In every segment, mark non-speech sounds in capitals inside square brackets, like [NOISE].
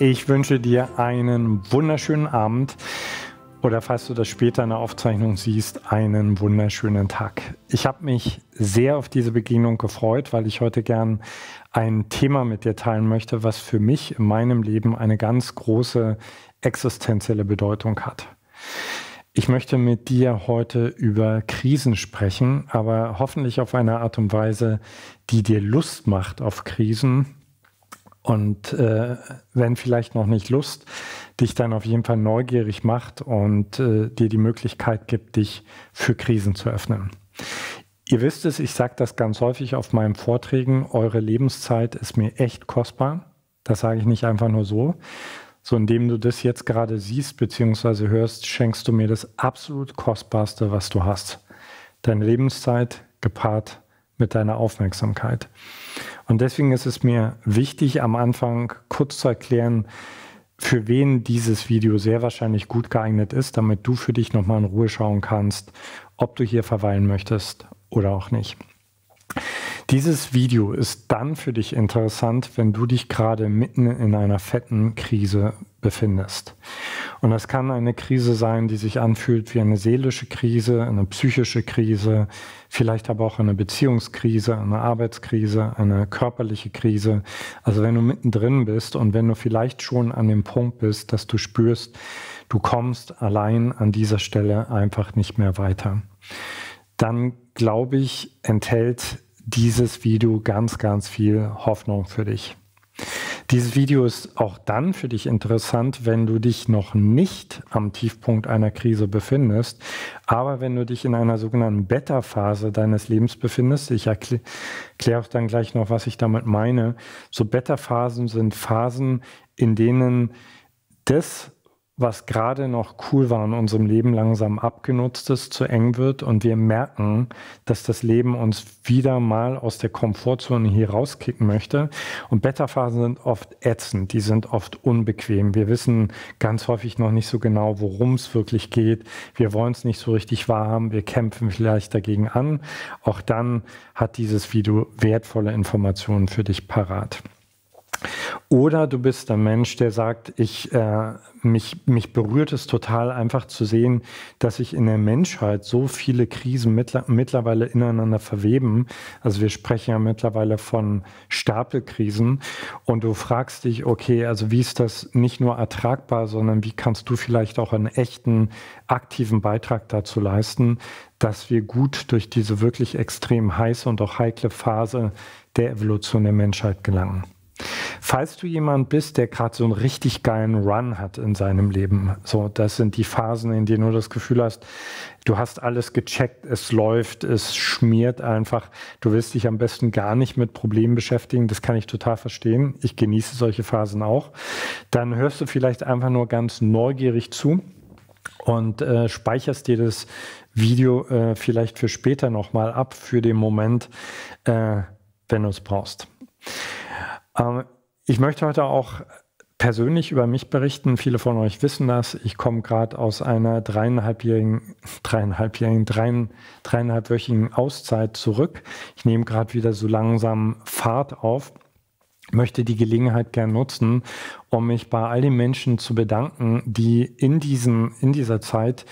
Ich wünsche dir einen wunderschönen Abend oder falls du das später in der Aufzeichnung siehst, einen wunderschönen Tag. Ich habe mich sehr auf diese Begegnung gefreut, weil ich heute gern ein Thema mit dir teilen möchte, was für mich in meinem Leben eine ganz große existenzielle Bedeutung hat. Ich möchte mit dir heute über Krisen sprechen, aber hoffentlich auf eine Art und Weise, die dir Lust macht auf Krisen und äh, wenn vielleicht noch nicht Lust, dich dann auf jeden Fall neugierig macht und äh, dir die Möglichkeit gibt, dich für Krisen zu öffnen. Ihr wisst es, ich sage das ganz häufig auf meinen Vorträgen, eure Lebenszeit ist mir echt kostbar. Das sage ich nicht einfach nur so. So, indem du das jetzt gerade siehst bzw. hörst, schenkst du mir das absolut Kostbarste, was du hast. Deine Lebenszeit gepaart mit deiner Aufmerksamkeit. Und deswegen ist es mir wichtig, am Anfang kurz zu erklären, für wen dieses Video sehr wahrscheinlich gut geeignet ist, damit du für dich nochmal in Ruhe schauen kannst, ob du hier verweilen möchtest oder auch nicht. Dieses Video ist dann für dich interessant, wenn du dich gerade mitten in einer fetten Krise befindest. Und das kann eine Krise sein, die sich anfühlt wie eine seelische Krise, eine psychische Krise, vielleicht aber auch eine Beziehungskrise, eine Arbeitskrise, eine körperliche Krise. Also wenn du mittendrin bist und wenn du vielleicht schon an dem Punkt bist, dass du spürst, du kommst allein an dieser Stelle einfach nicht mehr weiter, dann glaube ich, enthält dieses Video ganz, ganz viel Hoffnung für dich. Dieses Video ist auch dann für dich interessant, wenn du dich noch nicht am Tiefpunkt einer Krise befindest, aber wenn du dich in einer sogenannten Beta-Phase deines Lebens befindest. Ich erkläre auch dann gleich noch, was ich damit meine. So Beta-Phasen sind Phasen, in denen das, was gerade noch cool war in unserem Leben, langsam abgenutzt ist, zu eng wird und wir merken, dass das Leben uns wieder mal aus der Komfortzone hier rauskicken möchte. Und Beta-Phasen sind oft ätzend, die sind oft unbequem. Wir wissen ganz häufig noch nicht so genau, worum es wirklich geht. Wir wollen es nicht so richtig wahrhaben. Wir kämpfen vielleicht dagegen an. Auch dann hat dieses Video wertvolle Informationen für dich parat. Oder du bist ein Mensch, der sagt, ich, äh, mich, mich berührt es total einfach zu sehen, dass sich in der Menschheit so viele Krisen mittler, mittlerweile ineinander verweben. Also wir sprechen ja mittlerweile von Stapelkrisen. Und du fragst dich, okay, also wie ist das nicht nur ertragbar, sondern wie kannst du vielleicht auch einen echten, aktiven Beitrag dazu leisten, dass wir gut durch diese wirklich extrem heiße und auch heikle Phase der Evolution der Menschheit gelangen. Falls du jemand bist, der gerade so einen richtig geilen Run hat in seinem Leben, so das sind die Phasen, in denen du das Gefühl hast, du hast alles gecheckt, es läuft, es schmiert einfach, du willst dich am besten gar nicht mit Problemen beschäftigen, das kann ich total verstehen. Ich genieße solche Phasen auch. Dann hörst du vielleicht einfach nur ganz neugierig zu und äh, speicherst dir das Video äh, vielleicht für später nochmal ab, für den Moment, äh, wenn du es brauchst. Ähm, ich möchte heute auch persönlich über mich berichten. Viele von euch wissen das. Ich komme gerade aus einer dreieinhalbjährigen, [LAUGHS] dreieinhalbjährigen, dreien, dreieinhalbwöchigen Auszeit zurück. Ich nehme gerade wieder so langsam Fahrt auf möchte die Gelegenheit gern nutzen, um mich bei all den Menschen zu bedanken, die in, diesen, in dieser Zeit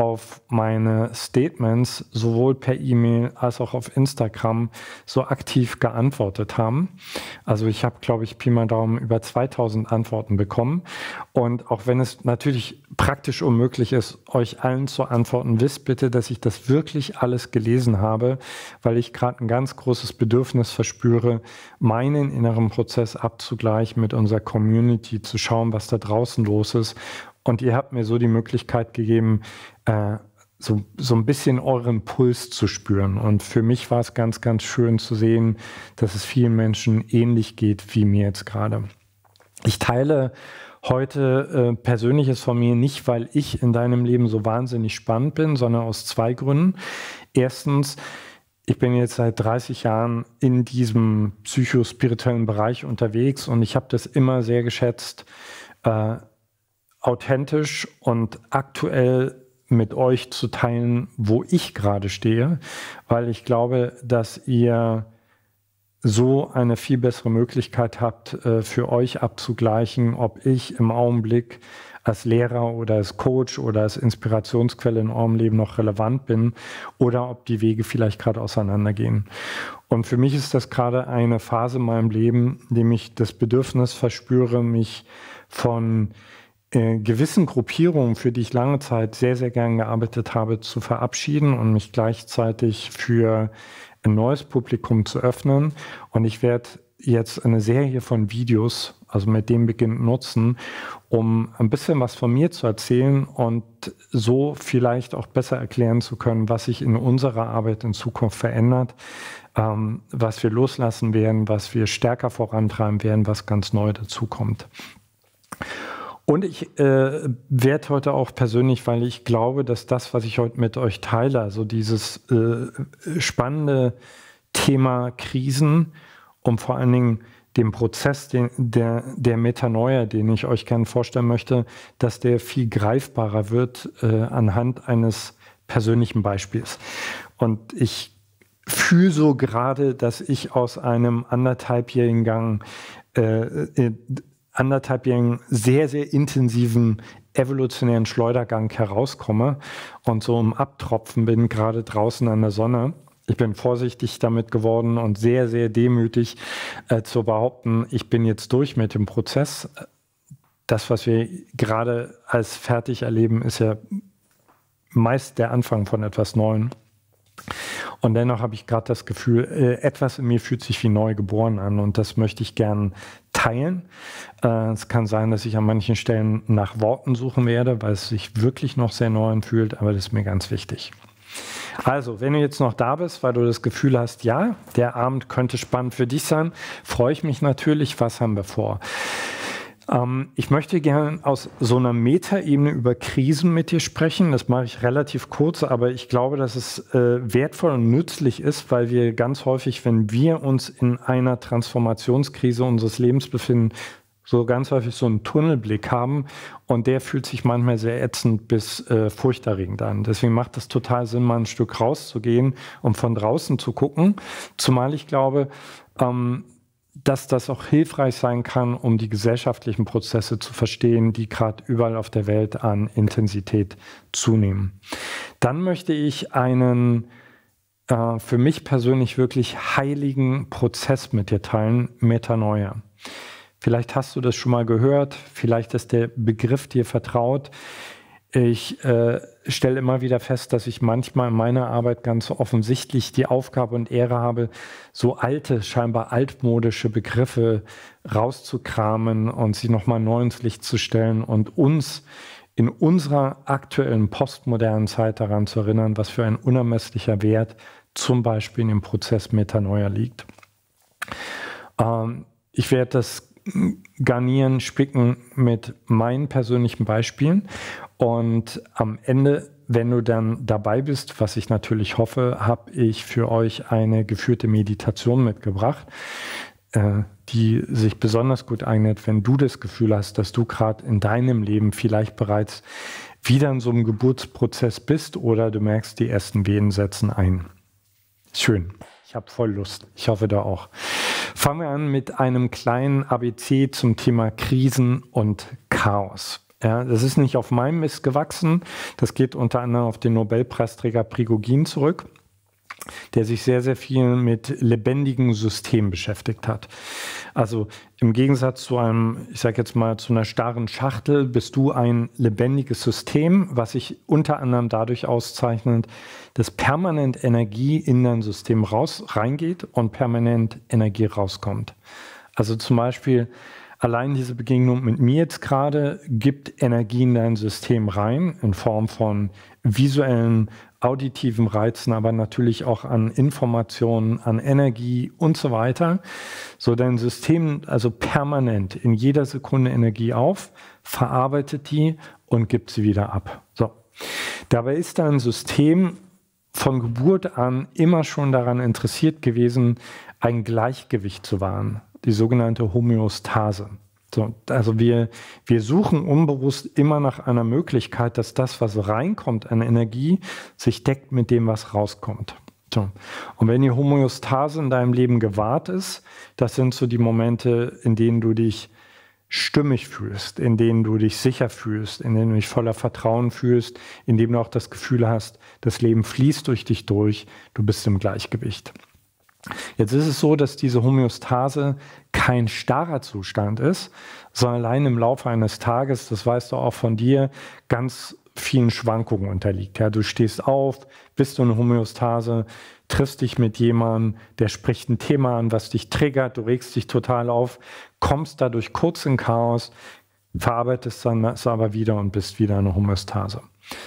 auf meine Statements sowohl per E-Mail als auch auf Instagram so aktiv geantwortet haben. Also ich habe, glaube ich, Pi mal Daumen über 2000 Antworten bekommen. Und auch wenn es natürlich praktisch unmöglich ist, euch allen zu antworten, wisst bitte, dass ich das wirklich alles gelesen habe, weil ich gerade ein ganz großes Bedürfnis verspüre, meinen inneren Prozess abzugleichen mit unserer Community, zu schauen, was da draußen los ist und ihr habt mir so die Möglichkeit gegeben, äh, so, so ein bisschen euren Puls zu spüren. Und für mich war es ganz, ganz schön zu sehen, dass es vielen Menschen ähnlich geht wie mir jetzt gerade. Ich teile heute äh, Persönliches von mir nicht, weil ich in deinem Leben so wahnsinnig spannend bin, sondern aus zwei Gründen. Erstens, ich bin jetzt seit 30 Jahren in diesem psychospirituellen Bereich unterwegs und ich habe das immer sehr geschätzt, äh, authentisch und aktuell mit euch zu teilen, wo ich gerade stehe, weil ich glaube, dass ihr so eine viel bessere Möglichkeit habt, äh, für euch abzugleichen, ob ich im Augenblick als Lehrer oder als Coach oder als Inspirationsquelle in eurem Leben noch relevant bin oder ob die Wege vielleicht gerade auseinandergehen. Und für mich ist das gerade eine Phase in meinem Leben, in dem ich das Bedürfnis verspüre, mich von äh, gewissen Gruppierungen, für die ich lange Zeit sehr, sehr gern gearbeitet habe, zu verabschieden und mich gleichzeitig für ein neues Publikum zu öffnen. Und ich werde jetzt eine Serie von Videos, also mit dem Beginn nutzen, um ein bisschen was von mir zu erzählen und so vielleicht auch besser erklären zu können, was sich in unserer Arbeit in Zukunft verändert, ähm, was wir loslassen werden, was wir stärker vorantreiben werden, was ganz neu dazukommt. Und ich äh, werde heute auch persönlich, weil ich glaube, dass das, was ich heute mit euch teile, also dieses äh, spannende Thema Krisen, um vor allen Dingen den Prozess den, der, der Metanoia, den ich euch gerne vorstellen möchte, dass der viel greifbarer wird äh, anhand eines persönlichen Beispiels. Und ich fühle so gerade, dass ich aus einem anderthalbjährigen Gang äh, äh anderthalbjährigen, sehr, sehr intensiven evolutionären Schleudergang herauskomme und so im Abtropfen bin, gerade draußen an der Sonne. Ich bin vorsichtig damit geworden und sehr, sehr demütig äh, zu behaupten, ich bin jetzt durch mit dem Prozess. Das, was wir gerade als fertig erleben, ist ja meist der Anfang von etwas Neuem. Und dennoch habe ich gerade das Gefühl, äh, etwas in mir fühlt sich wie neu geboren an und das möchte ich gern teilen. Äh, es kann sein, dass ich an manchen Stellen nach Worten suchen werde, weil es sich wirklich noch sehr neu anfühlt, aber das ist mir ganz wichtig. Also, wenn du jetzt noch da bist, weil du das Gefühl hast, ja, der Abend könnte spannend für dich sein, freue ich mich natürlich. Was haben wir vor? Ähm, ich möchte gerne aus so einer Metaebene über Krisen mit dir sprechen. Das mache ich relativ kurz, aber ich glaube, dass es äh, wertvoll und nützlich ist, weil wir ganz häufig, wenn wir uns in einer Transformationskrise unseres Lebens befinden, so ganz häufig so einen Tunnelblick haben und der fühlt sich manchmal sehr ätzend bis äh, furchterregend an. Deswegen macht es total Sinn, mal ein Stück rauszugehen, um von draußen zu gucken. Zumal ich glaube, ähm, dass das auch hilfreich sein kann, um die gesellschaftlichen Prozesse zu verstehen, die gerade überall auf der Welt an Intensität zunehmen. Dann möchte ich einen äh, für mich persönlich wirklich heiligen Prozess mit dir teilen, Metanoia. Vielleicht hast du das schon mal gehört, vielleicht ist der Begriff dir vertraut. Ich äh, stelle immer wieder fest, dass ich manchmal in meiner Arbeit ganz offensichtlich die Aufgabe und Ehre habe, so alte, scheinbar altmodische Begriffe rauszukramen und sie nochmal neu ins Licht zu stellen und uns in unserer aktuellen postmodernen Zeit daran zu erinnern, was für ein unermesslicher Wert zum Beispiel in dem Prozess Metanoia liegt. Ähm, ich werde das garnieren, spicken mit meinen persönlichen Beispielen und am Ende, wenn du dann dabei bist, was ich natürlich hoffe, habe ich für euch eine geführte Meditation mitgebracht, äh, die sich besonders gut eignet, wenn du das Gefühl hast, dass du gerade in deinem Leben vielleicht bereits wieder in so einem Geburtsprozess bist oder du merkst, die ersten Wehen setzen ein. Schön. Ich habe voll Lust. Ich hoffe da auch. Fangen wir an mit einem kleinen ABC zum Thema Krisen und Chaos. Ja, das ist nicht auf meinem Mist gewachsen. Das geht unter anderem auf den Nobelpreisträger Prigogin zurück, der sich sehr, sehr viel mit lebendigen Systemen beschäftigt hat. Also im Gegensatz zu einem, ich sage jetzt mal, zu einer starren Schachtel, bist du ein lebendiges System, was sich unter anderem dadurch auszeichnet, dass permanent Energie in dein System raus, reingeht und permanent Energie rauskommt. Also zum Beispiel Allein diese Begegnung mit mir jetzt gerade gibt Energie in dein System rein, in Form von visuellen, auditiven Reizen, aber natürlich auch an Informationen, an Energie und so weiter. So dein System also permanent in jeder Sekunde Energie auf, verarbeitet die und gibt sie wieder ab. So. Dabei ist dein System von Geburt an immer schon daran interessiert gewesen, ein Gleichgewicht zu wahren die sogenannte Homöostase. So, also wir, wir suchen unbewusst immer nach einer Möglichkeit, dass das, was reinkommt an Energie, sich deckt mit dem, was rauskommt. So. Und wenn die Homöostase in deinem Leben gewahrt ist, das sind so die Momente, in denen du dich stimmig fühlst, in denen du dich sicher fühlst, in denen du dich voller Vertrauen fühlst, in denen du auch das Gefühl hast, das Leben fließt durch dich durch, du bist im Gleichgewicht. Jetzt ist es so, dass diese Homöostase kein starrer Zustand ist, sondern allein im Laufe eines Tages, das weißt du auch von dir, ganz vielen Schwankungen unterliegt. Ja, du stehst auf, bist du in Homöostase, triffst dich mit jemandem, der spricht ein Thema an, was dich triggert, du regst dich total auf, kommst dadurch kurz in Chaos, verarbeitest dann das aber wieder und bist wieder in Homöostase.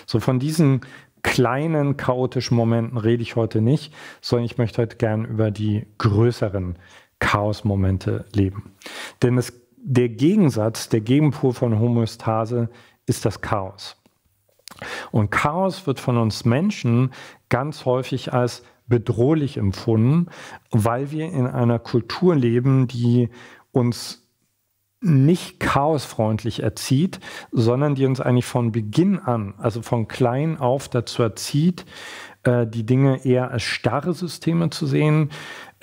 So von diesen kleinen chaotischen Momenten rede ich heute nicht, sondern ich möchte heute gern über die größeren Chaos-Momente leben. Denn es, der Gegensatz, der Gegenpol von Homöostase ist das Chaos. Und Chaos wird von uns Menschen ganz häufig als bedrohlich empfunden, weil wir in einer Kultur leben, die uns nicht chaosfreundlich erzieht, sondern die uns eigentlich von Beginn an, also von klein auf dazu erzieht, äh, die Dinge eher als starre Systeme zu sehen,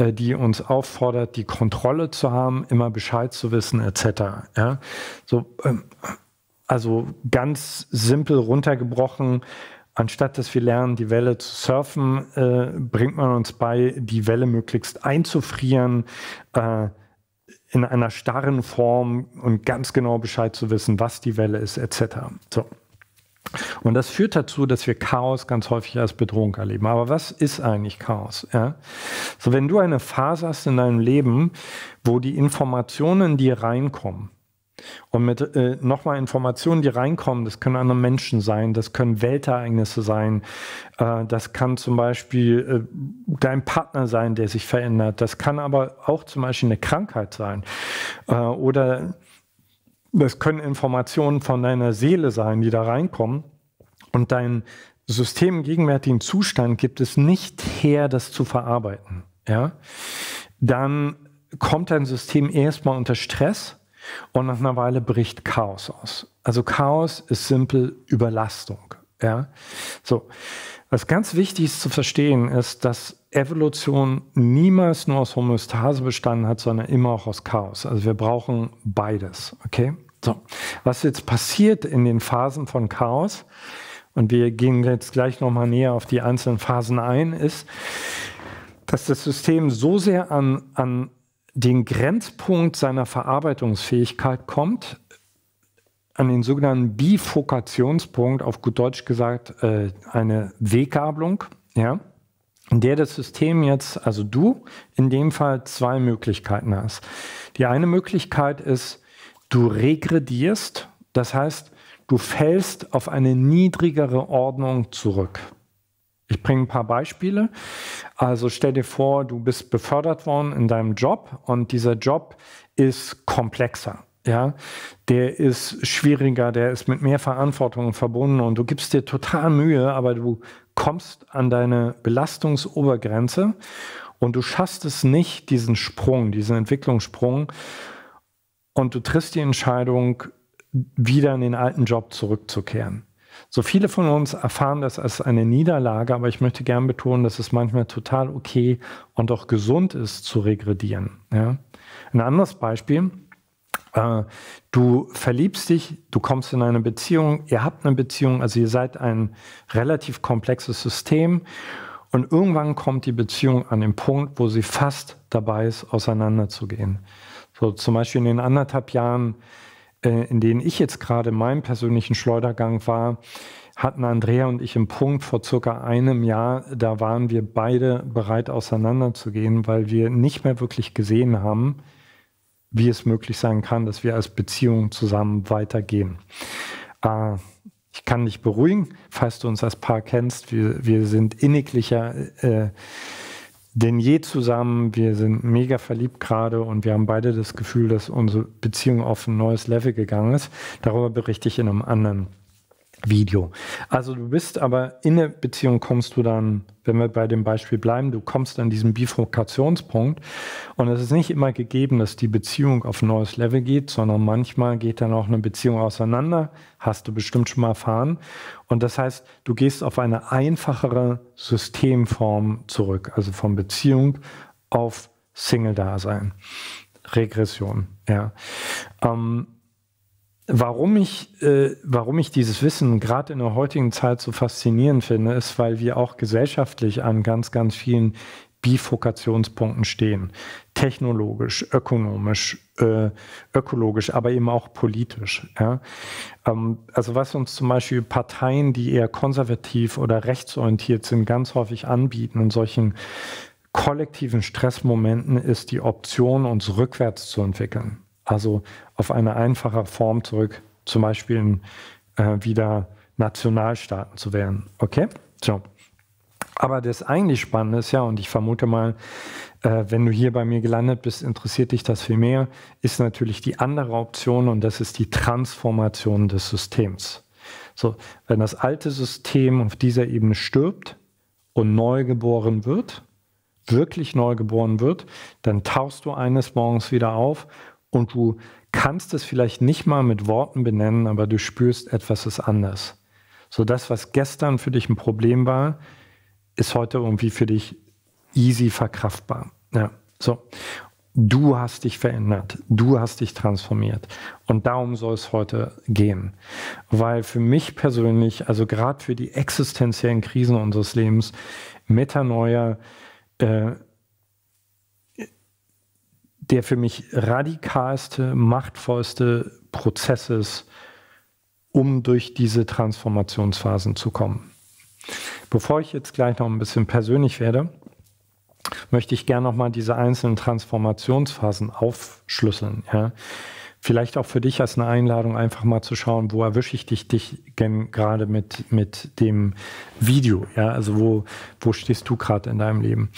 die uns auffordert, die Kontrolle zu haben, immer Bescheid zu wissen, etc. Ja? So, ähm, also ganz simpel runtergebrochen, anstatt dass wir lernen, die Welle zu surfen, äh, bringt man uns bei, die Welle möglichst einzufrieren, äh, in einer starren Form und ganz genau Bescheid zu wissen, was die Welle ist, etc. So. Und das führt dazu, dass wir Chaos ganz häufig als Bedrohung erleben. Aber was ist eigentlich Chaos? Ja? So, wenn du eine Phase hast in deinem Leben, wo die Informationen, die reinkommen, und mit äh, nochmal Informationen, die reinkommen, das können andere Menschen sein, das können Weltereignisse sein, äh, das kann zum Beispiel äh, dein Partner sein, der sich verändert, das kann aber auch zum Beispiel eine Krankheit sein äh, oder das können Informationen von deiner Seele sein, die da reinkommen und dein System im gegenwärtigen Zustand gibt es nicht her, das zu verarbeiten. Ja? Dann kommt dein System erstmal unter Stress und nach einer Weile bricht Chaos aus. Also Chaos ist simpel Überlastung. Ja? So. Was ganz wichtig ist zu verstehen, ist, dass Evolution niemals nur aus Homöostase bestanden hat, sondern immer auch aus Chaos. Also wir brauchen beides. Okay? So. Was jetzt passiert in den Phasen von Chaos, und wir gehen jetzt gleich nochmal näher auf die einzelnen Phasen ein, ist, dass das System so sehr an, an den Grenzpunkt seiner Verarbeitungsfähigkeit kommt, an den sogenannten Bifokationspunkt, auf gut Deutsch gesagt, äh, eine Weggabelung, ja, der das System jetzt, also du, in dem Fall zwei Möglichkeiten hast. Die eine Möglichkeit ist, du regredierst, das heißt, du fällst auf eine niedrigere Ordnung zurück. Ich bringe ein paar Beispiele. Also stell dir vor, du bist befördert worden in deinem Job und dieser Job ist komplexer. Ja, der ist schwieriger, der ist mit mehr Verantwortung verbunden und du gibst dir total Mühe, aber du kommst an deine Belastungsobergrenze und du schaffst es nicht, diesen Sprung, diesen Entwicklungssprung und du triffst die Entscheidung, wieder in den alten Job zurückzukehren. So viele von uns erfahren das als eine Niederlage, aber ich möchte gern betonen, dass es manchmal total okay und auch gesund ist, zu regredieren. Ja? Ein anderes Beispiel. Äh, du verliebst dich, du kommst in eine Beziehung, ihr habt eine Beziehung, also ihr seid ein relativ komplexes System und irgendwann kommt die Beziehung an den Punkt, wo sie fast dabei ist, auseinanderzugehen. So zum Beispiel in den anderthalb Jahren äh, in denen ich jetzt gerade in meinem persönlichen Schleudergang war, hatten Andrea und ich im Punkt vor circa einem Jahr, da waren wir beide bereit auseinanderzugehen, weil wir nicht mehr wirklich gesehen haben, wie es möglich sein kann, dass wir als Beziehung zusammen weitergehen. Äh, ich kann dich beruhigen, falls du uns als Paar kennst, wir, wir sind inniglicher äh, denn je zusammen. Wir sind mega verliebt gerade und wir haben beide das Gefühl, dass unsere Beziehung auf ein neues Level gegangen ist. Darüber berichte ich in einem anderen Video. Also du bist aber in eine Beziehung kommst du dann, wenn wir bei dem Beispiel bleiben, du kommst an diesen Bifurkationspunkt und es ist nicht immer gegeben, dass die Beziehung auf ein neues Level geht, sondern manchmal geht dann auch eine Beziehung auseinander, hast du bestimmt schon mal erfahren und das heißt, du gehst auf eine einfachere Systemform zurück, also von Beziehung auf Single-Dasein. Regression, ja. Ähm, Warum ich, äh, warum ich dieses Wissen gerade in der heutigen Zeit so faszinierend finde, ist, weil wir auch gesellschaftlich an ganz, ganz vielen Bifurkationspunkten stehen. Technologisch, ökonomisch, äh, ökologisch, aber eben auch politisch. Ja? Ähm, also was uns zum Beispiel Parteien, die eher konservativ oder rechtsorientiert sind, ganz häufig anbieten in solchen kollektiven Stressmomenten, ist die Option, uns rückwärts zu entwickeln also auf eine einfache Form zurück, zum Beispiel äh, wieder Nationalstaaten zu werden. Okay? So. Aber das eigentlich Spannende ist ja, und ich vermute mal, äh, wenn du hier bei mir gelandet bist, interessiert dich das viel mehr, ist natürlich die andere Option und das ist die Transformation des Systems. So, wenn das alte System auf dieser Ebene stirbt und neu geboren wird, wirklich neu geboren wird, dann tauchst du eines Morgens wieder auf und du kannst es vielleicht nicht mal mit Worten benennen, aber du spürst, etwas ist anders. So das, was gestern für dich ein Problem war, ist heute irgendwie für dich easy verkraftbar. Ja, so. Du hast dich verändert, du hast dich transformiert. Und darum soll es heute gehen. Weil für mich persönlich, also gerade für die existenziellen Krisen unseres Lebens, Metanoia äh, der für mich radikalste, machtvollste Prozess ist, um durch diese Transformationsphasen zu kommen. Bevor ich jetzt gleich noch ein bisschen persönlich werde, möchte ich gerne noch mal diese einzelnen Transformationsphasen aufschlüsseln. Ja? Vielleicht auch für dich als eine Einladung, einfach mal zu schauen, wo erwische ich dich, dich gerade mit, mit dem Video. Ja? Also wo, wo stehst du gerade in deinem Leben?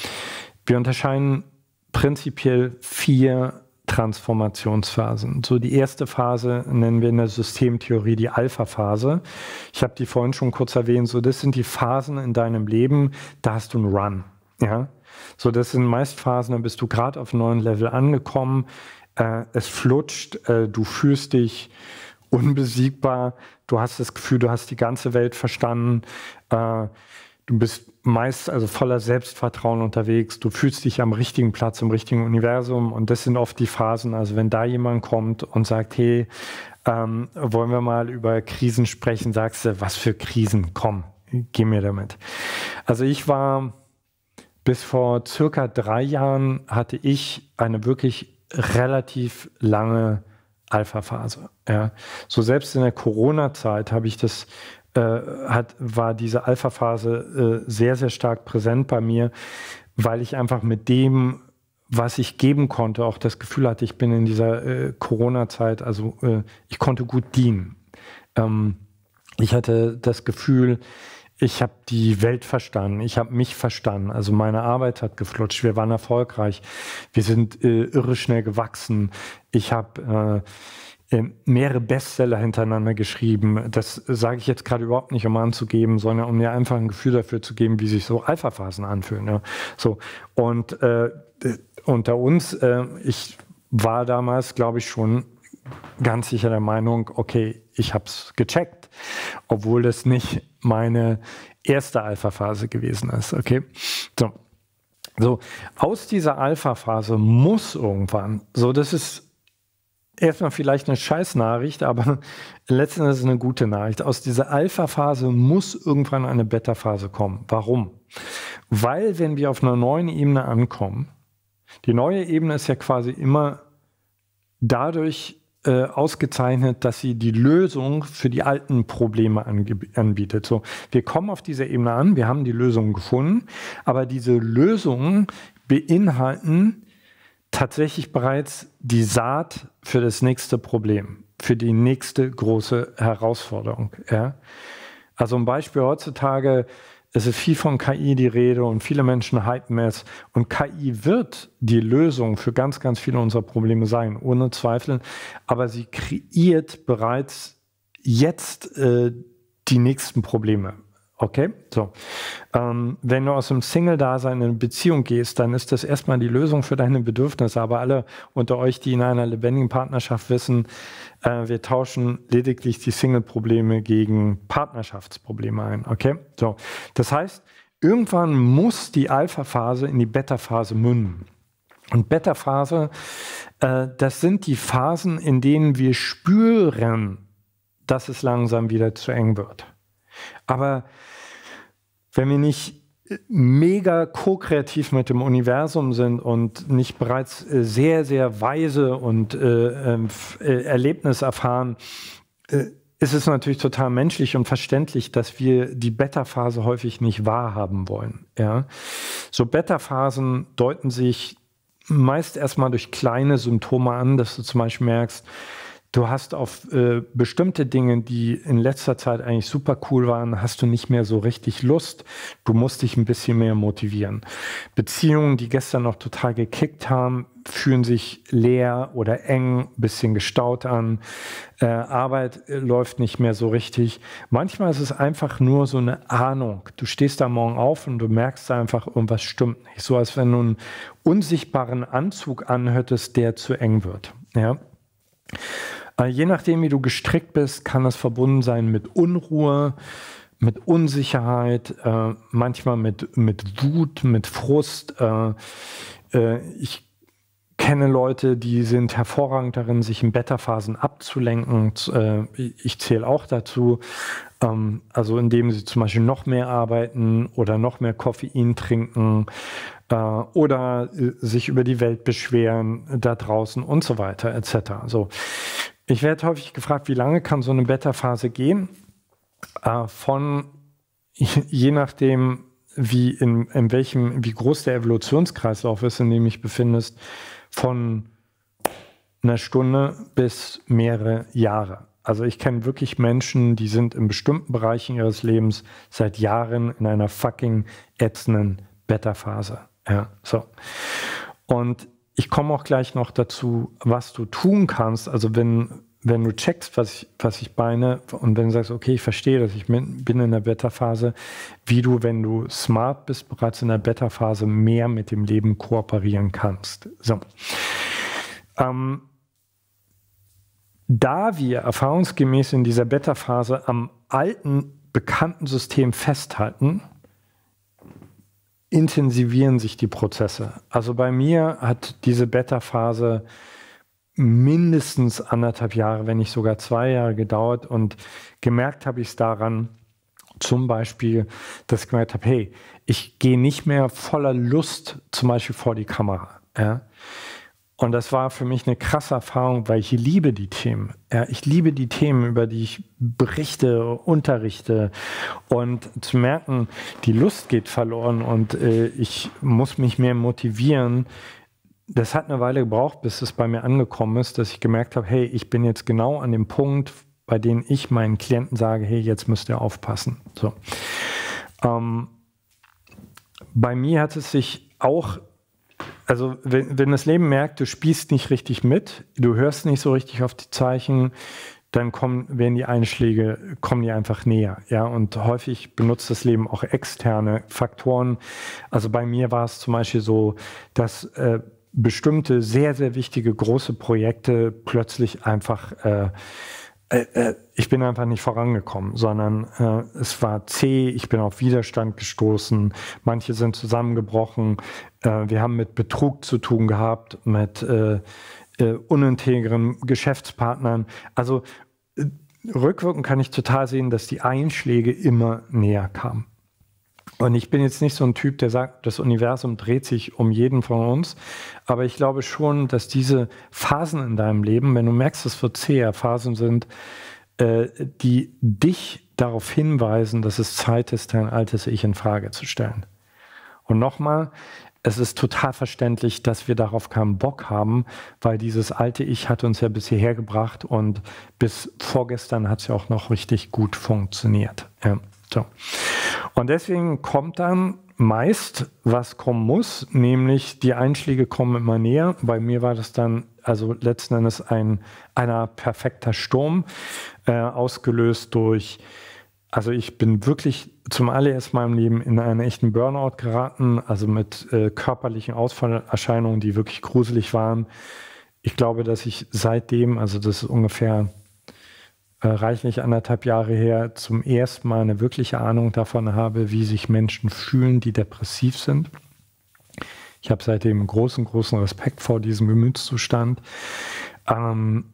Wir unterscheiden prinzipiell vier Transformationsphasen. So die erste Phase nennen wir in der Systemtheorie die Alpha-Phase. Ich habe die vorhin schon kurz erwähnt. So das sind die Phasen in deinem Leben, da hast du einen Run. Ja, so das sind meist Phasen, da bist du gerade auf einem neuen Level angekommen. Äh, es flutscht, äh, du fühlst dich unbesiegbar. Du hast das Gefühl, du hast die ganze Welt verstanden. Äh, du bist meist also voller Selbstvertrauen unterwegs. Du fühlst dich am richtigen Platz, im richtigen Universum. Und das sind oft die Phasen. Also wenn da jemand kommt und sagt, hey, ähm, wollen wir mal über Krisen sprechen, sagst du, was für Krisen? Komm, geh mir damit. Also ich war bis vor circa drei Jahren hatte ich eine wirklich relativ lange Alpha-Phase. Ja. So selbst in der Corona-Zeit habe ich das hat, war diese Alpha-Phase äh, sehr, sehr stark präsent bei mir, weil ich einfach mit dem, was ich geben konnte, auch das Gefühl hatte, ich bin in dieser äh, Corona-Zeit, also äh, ich konnte gut dienen. Ähm, ich hatte das Gefühl, ich habe die Welt verstanden, ich habe mich verstanden. Also meine Arbeit hat geflutscht, wir waren erfolgreich, wir sind äh, irre schnell gewachsen. Ich habe äh, mehrere Bestseller hintereinander geschrieben. Das sage ich jetzt gerade überhaupt nicht, um anzugeben, sondern um mir einfach ein Gefühl dafür zu geben, wie sich so Alpha-Phasen anfühlen. Ja. So und äh, unter uns, äh, ich war damals, glaube ich, schon ganz sicher der Meinung, okay, ich habe es gecheckt, obwohl das nicht meine erste Alpha-Phase gewesen ist. Okay, so. So, aus dieser Alpha-Phase muss irgendwann, so das ist erstmal vielleicht eine Scheißnachricht, aber [LAUGHS] letztendlich ist es eine gute Nachricht. Aus dieser Alpha-Phase muss irgendwann eine Beta-Phase kommen. Warum? Weil, wenn wir auf einer neuen Ebene ankommen, die neue Ebene ist ja quasi immer dadurch äh, ausgezeichnet, dass sie die Lösung für die alten Probleme anbietet. So, wir kommen auf dieser Ebene an, wir haben die Lösung gefunden, aber diese Lösungen beinhalten tatsächlich bereits die Saat für das nächste Problem, für die nächste große Herausforderung. Ja? Also ein Beispiel heutzutage, es ist viel von KI die Rede und viele Menschen hypen es. Und KI wird die Lösung für ganz, ganz viele unserer Probleme sein, ohne Zweifel. Aber sie kreiert bereits jetzt äh, die nächsten Probleme. Okay, so. Ähm, wenn du aus dem Single-Dasein in eine Beziehung gehst, dann ist das erstmal die Lösung für deine Bedürfnisse. Aber alle unter euch, die in einer lebendigen Partnerschaft wissen, äh, wir tauschen lediglich die Single-Probleme gegen Partnerschaftsprobleme ein. Okay, so. Das heißt, irgendwann muss die Alpha-Phase in die Beta-Phase münden. Und Beta-Phase, äh, das sind die Phasen, in denen wir spüren, dass es langsam wieder zu eng wird. Aber wenn wir nicht mega ko-kreativ mit dem Universum sind und nicht bereits äh, sehr, sehr weise und äh, ähm, äh, Erlebnis erfahren, äh, ist es natürlich total menschlich und verständlich, dass wir die Beta-Phase häufig nicht wahrhaben wollen. Ja? So Beta-Phasen deuten sich meist erstmal durch kleine Symptome an, dass du zum Beispiel merkst, du hast auf äh, bestimmte Dinge, die in letzter Zeit eigentlich super cool waren, hast du nicht mehr so richtig Lust. Du musst dich ein bisschen mehr motivieren. Beziehungen, die gestern noch total gekickt haben, fühlen sich leer oder eng, bisschen gestaut an. Äh, Arbeit äh, läuft nicht mehr so richtig. Manchmal ist es einfach nur so eine Ahnung. Du stehst da morgen auf und du merkst einfach, irgendwas stimmt nicht. So als wenn du einen unsichtbaren Anzug anhöttest, der zu eng wird. Ja. Äh, je nachdem, wie du gestrickt bist, kann das verbunden sein mit Unruhe, mit Unsicherheit, äh, manchmal mit, mit Wut, mit Frust. Äh, äh, ich kenne Leute, die sind hervorragend darin, sich in Beta-Phasen abzulenken. Äh, ich zähle auch dazu. Ähm, also indem sie zum Beispiel noch mehr arbeiten oder noch mehr Koffein trinken äh, oder sich über die Welt beschweren da draußen und so weiter etc. So. Ich werde häufig gefragt, wie lange kann so eine Beta-Phase gehen? Äh, von je nachdem, wie in, in welchem, wie groß der Evolutionskreislauf ist, in dem ich befindest, von einer Stunde bis mehrere Jahre. Also ich kenne wirklich Menschen, die sind in bestimmten Bereichen ihres Lebens seit Jahren in einer fucking ätzenden Beta-Phase. Ja, so. Und ich komme auch gleich noch dazu, was du tun kannst. Also wenn, wenn du checkst, was ich, was ich meine und wenn du sagst, okay, ich verstehe das, ich bin, in der Beta-Phase, wie du, wenn du smart bist, bereits in der Beta-Phase mehr mit dem Leben kooperieren kannst. So. Ähm, da wir erfahrungsgemäß in dieser Beta-Phase am alten, bekannten System festhalten, intensivieren sich die Prozesse. Also bei mir hat diese Beta-Phase mindestens anderthalb Jahre, wenn nicht sogar zwei Jahre gedauert und gemerkt habe ich es daran, zum Beispiel, dass ich gemerkt habe, hey, ich gehe nicht mehr voller Lust zum Beispiel vor die Kamera. Ja? Und das war für mich eine krasse Erfahrung, weil ich liebe die Themen. Ja, ich liebe die Themen, über die ich berichte, unterrichte. Und zu merken, die Lust geht verloren und äh, ich muss mich mehr motivieren. Das hat eine Weile gebraucht, bis es bei mir angekommen ist, dass ich gemerkt habe, hey, ich bin jetzt genau an dem Punkt, bei dem ich meinen Klienten sage, hey, jetzt müsst ihr aufpassen. So. Ähm, bei mir hat es sich auch also wenn, wenn das Leben merkt, du spielst nicht richtig mit, du hörst nicht so richtig auf die Zeichen, dann kommen, werden die Einschläge, kommen die einfach näher. Ja, und häufig benutzt das Leben auch externe Faktoren. Also bei mir war es zum Beispiel so, dass äh, bestimmte sehr, sehr wichtige große Projekte plötzlich einfach äh, ich bin einfach nicht vorangekommen, sondern äh, es war zäh, ich bin auf Widerstand gestoßen, manche sind zusammengebrochen, äh, wir haben mit Betrug zu tun gehabt, mit äh, äh, unintegren Geschäftspartnern. Also rückwirkend kann ich total sehen, dass die Einschläge immer näher kamen. Und ich bin jetzt nicht so ein Typ, der sagt, das Universum dreht sich um jeden von uns. Aber ich glaube schon, dass diese Phasen in deinem Leben, wenn du merkst, es wird zäher, Phasen sind, äh, die dich darauf hinweisen, dass es Zeit ist, dein altes Ich in Frage zu stellen. Und nochmal, es ist total verständlich, dass wir darauf keinen Bock haben, weil dieses alte Ich hat uns ja bis hierher gebracht und bis vorgestern hat es ja auch noch richtig gut funktioniert. Ja, so. Und deswegen kommt dann meist, was kommen muss, nämlich die Einschläge kommen immer näher. Bei mir war das dann also letzten Endes ein einer perfekter Sturm, äh, ausgelöst durch Also ich bin wirklich zum allerersten Mal im Leben in einen echten Burnout geraten, also mit äh, körperlichen Ausfallerscheinungen, die wirklich gruselig waren. Ich glaube, dass ich seitdem, also das ist ungefähr äh, reichlich anderthalb Jahre her, zum ersten Mal eine wirkliche Ahnung davon habe, wie sich Menschen fühlen, die depressiv sind. Ich habe seitdem großen, großen Respekt vor diesem Gemütszustand. Ähm,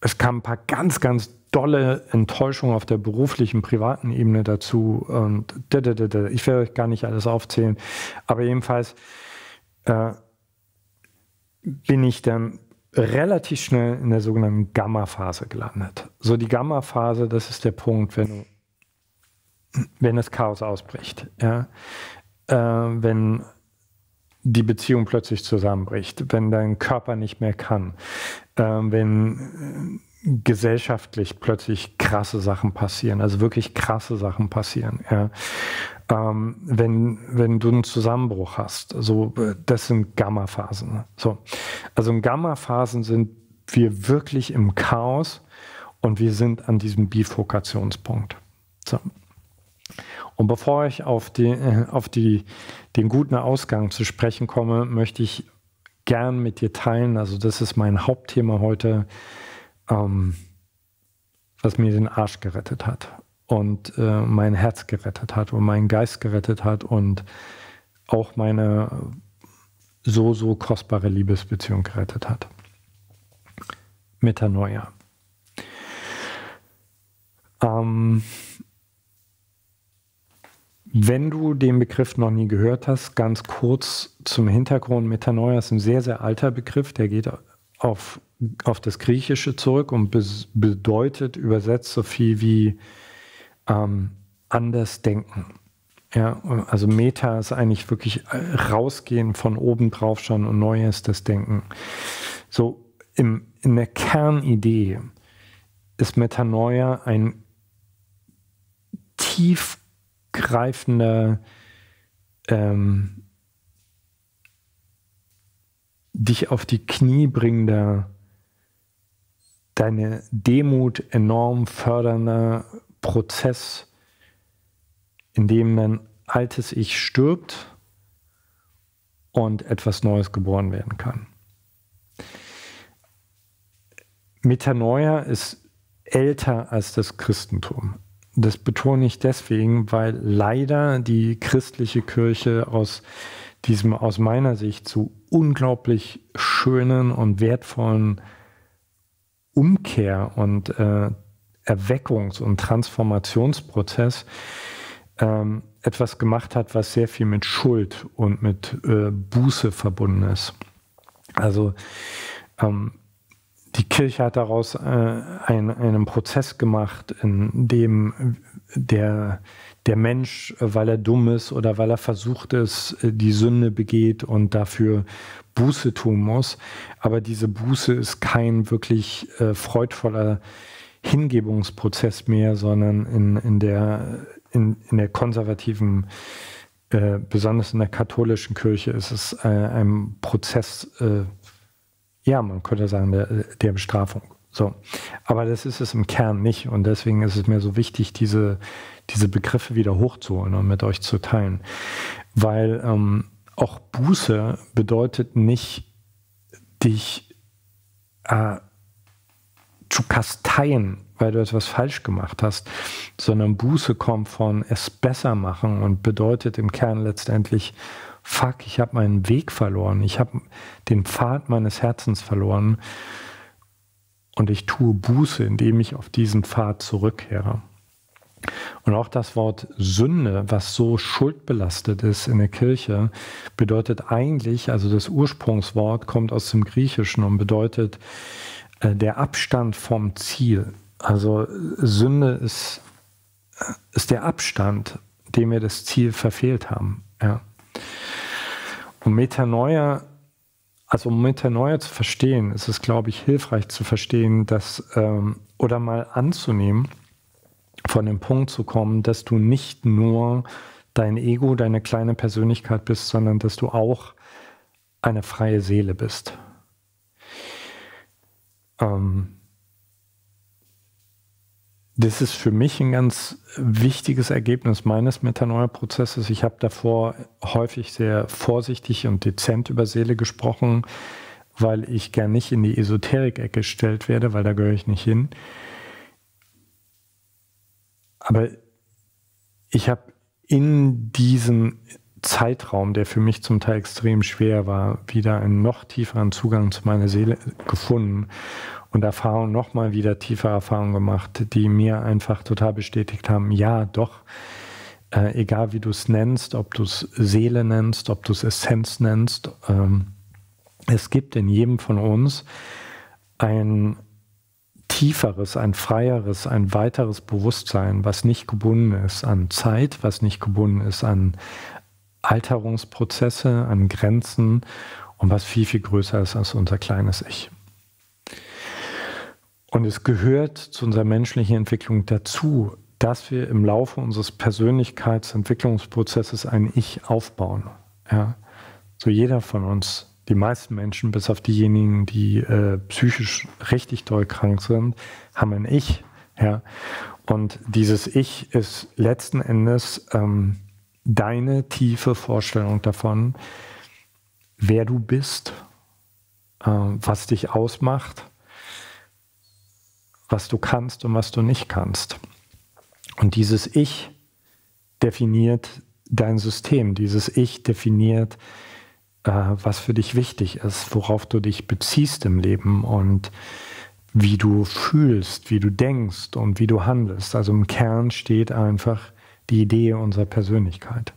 es kamen ein paar ganz, ganz dolle Enttäuschungen auf der beruflichen, privaten Ebene dazu. Und ich werde euch gar nicht alles aufzählen. Aber jedenfalls äh, bin ich dann relativ schnell in der sogenannten Gamma-Phase gelandet. So die Gamma-Phase, das ist der Punkt, wenn, wenn das Chaos ausbricht. Ja? Äh, wenn die Beziehung plötzlich zusammenbricht, wenn dein Körper nicht mehr kann, äh, wenn äh, gesellschaftlich plötzlich krasse Sachen passieren, also wirklich krasse Sachen passieren. Ja. Ähm, wenn, wenn du einen Zusammenbruch hast, so, das sind Gamma-Phasen. So. Also in Gamma-Phasen sind wir wirklich im Chaos und wir sind an diesem Bifokationspunkt. So. Und bevor ich auf, die, äh, auf die, den guten Ausgang zu sprechen komme, möchte ich gern mit dir teilen, also das ist mein Hauptthema heute, ähm, was mir den Arsch gerettet hat und äh, mein Herz gerettet hat und meinen Geist gerettet hat und auch meine so, so kostbare Liebesbeziehung gerettet hat. Metanoia. Ähm, wenn du den Begriff noch nie gehört hast, ganz kurz zum Hintergrund. Metanoia ist ein sehr, sehr alter Begriff, der geht auf, auf das Griechische zurück und bedeutet übersetzt so viel wie ähm, anders denken. Ja, also Meta ist eigentlich wirklich rausgehen von oben drauf schon und neu ist das Denken. So im, in der Kernidee ist Metanoia ein tief tiefgreifender, ähm, dich auf die Knie bringender, deine Demut enorm fördernder Prozess, in dem dein altes Ich stirbt und etwas Neues geboren werden kann. Metanoia ist älter als das Christentum. Das betone ich deswegen, weil leider die christliche Kirche aus diesem aus meiner Sicht so unglaublich schönen und wertvollen Umkehr und äh, Erweckungs- und Transformationsprozess ähm, etwas gemacht hat, was sehr viel mit Schuld und mit äh, Buße verbunden ist. Also ähm, die Kirche hat daraus äh, ein, einen Prozess gemacht, in dem der, der Mensch, weil er dumm ist oder weil er versucht ist, die Sünde begeht und dafür Buße tun muss. Aber diese Buße ist kein wirklich äh, freudvoller Hingebungsprozess mehr, sondern in, in, der, in, in der konservativen, äh, besonders in der katholischen Kirche, ist es äh, ein Prozess, äh, ja, man könnte sagen, der, der Bestrafung. So. Aber das ist es im Kern nicht. Und deswegen ist es mir so wichtig, diese, diese Begriffe wieder hochzuholen und mit euch zu teilen. Weil ähm, auch Buße bedeutet nicht, dich äh, zu kasteien, weil du etwas falsch gemacht hast, sondern Buße kommt von es besser machen und bedeutet im Kern letztendlich fuck, ich habe meinen Weg verloren, ich habe den Pfad meines Herzens verloren und ich tue Buße, indem ich auf diesen Pfad zurückkehre. Und auch das Wort Sünde, was so schuldbelastet ist in der Kirche, bedeutet eigentlich, also das Ursprungswort kommt aus dem Griechischen und bedeutet der Abstand vom Ziel. Also Sünde ist, äh, ist der Abstand, dem wir das Ziel verfehlt haben. Ja. Und Metanoia, also um Metanoia zu verstehen, ist es, glaube ich, hilfreich zu verstehen, dass, ähm, oder mal anzunehmen, von dem Punkt zu kommen, dass du nicht nur dein Ego, deine kleine Persönlichkeit bist, sondern dass du auch eine freie Seele bist. Ähm, das ist für mich ein ganz wichtiges Ergebnis meines Metanoia-Prozesses. Ich habe davor häufig sehr vorsichtig und dezent über Seele gesprochen, weil ich gern nicht in die Esoterik-Ecke gestellt werde, weil da gehöre ich nicht hin. Aber ich habe in diesem Zeitraum, der für mich zum Teil extrem schwer war, wieder einen noch tieferen Zugang zu meiner Seele gefunden und Erfahrungen, nochmal wieder tiefe Erfahrungen gemacht, die mir einfach total bestätigt haben, ja, doch, äh, egal wie du es nennst, ob du es Seele nennst, ob du es Essenz nennst, ähm, es gibt in jedem von uns ein tieferes, ein freieres, ein weiteres Bewusstsein, was nicht gebunden ist an Zeit, was nicht gebunden ist an Alterungsprozesse, an Grenzen und was viel, viel größer ist als unser kleines Ich. Und es gehört zu unserer menschlichen Entwicklung dazu, dass wir im Laufe unseres Persönlichkeitsentwicklungsprozesses ein Ich aufbauen. Ja? So jeder von uns die meisten Menschen, bis auf diejenigen, die äh, psychisch richtig doll krank sind, haben ein Ich. Ja? Und dieses Ich ist letzten Endes ähm, deine tiefe Vorstellung davon, wer du bist, äh, was dich ausmacht, was du kannst und was du nicht kannst. Und dieses Ich definiert dein System, dieses Ich definiert äh, was für dich wichtig ist, worauf du dich beziehst im Leben und wie du fühlst, wie du denkst und wie du handelst. Also im Kern steht einfach die Idee unserer Persönlichkeit.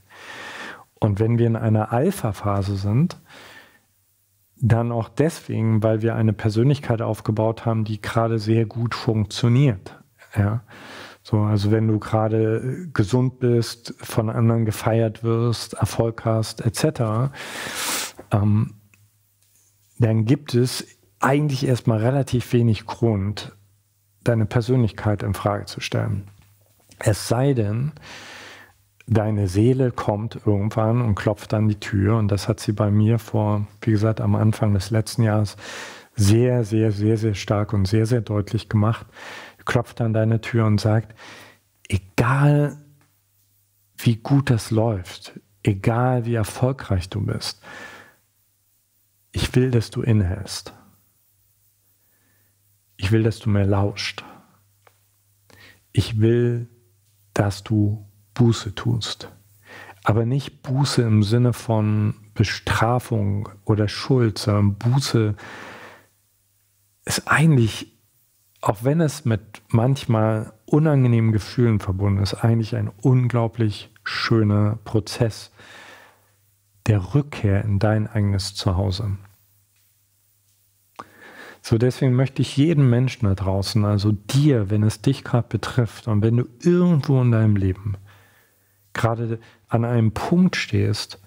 Und wenn wir in einer Alpha-Phase sind, dann auch deswegen, weil wir eine Persönlichkeit aufgebaut haben, die gerade sehr gut funktioniert. Ja. So, also wenn du gerade gesund bist, von anderen gefeiert wirst, Erfolg hast, etc., ähm, dann gibt es eigentlich erstmal relativ wenig Grund, deine Persönlichkeit in Frage zu stellen. Es sei denn, deine Seele kommt irgendwann und klopft an die Tür. Und das hat sie bei mir vor, wie gesagt, am Anfang des letzten Jahres sehr, sehr, sehr, sehr stark und sehr, sehr deutlich gemacht klopft an deine Tür und sagt, egal wie gut das läuft, egal wie erfolgreich du bist, ich will, dass du innehältst. Ich will, dass du mir lauscht. Ich will, dass du Buße tust. Aber nicht Buße im Sinne von Bestrafung oder Schuld, sondern Buße ist eigentlich auch wenn es mit manchmal unangenehmen Gefühlen verbunden ist, eigentlich ein unglaublich schöner Prozess der Rückkehr in dein eigenes Zuhause. So, deswegen möchte ich jedem Menschen da draußen, also dir, wenn es dich gerade betrifft und wenn du irgendwo in deinem Leben gerade an einem Punkt stehst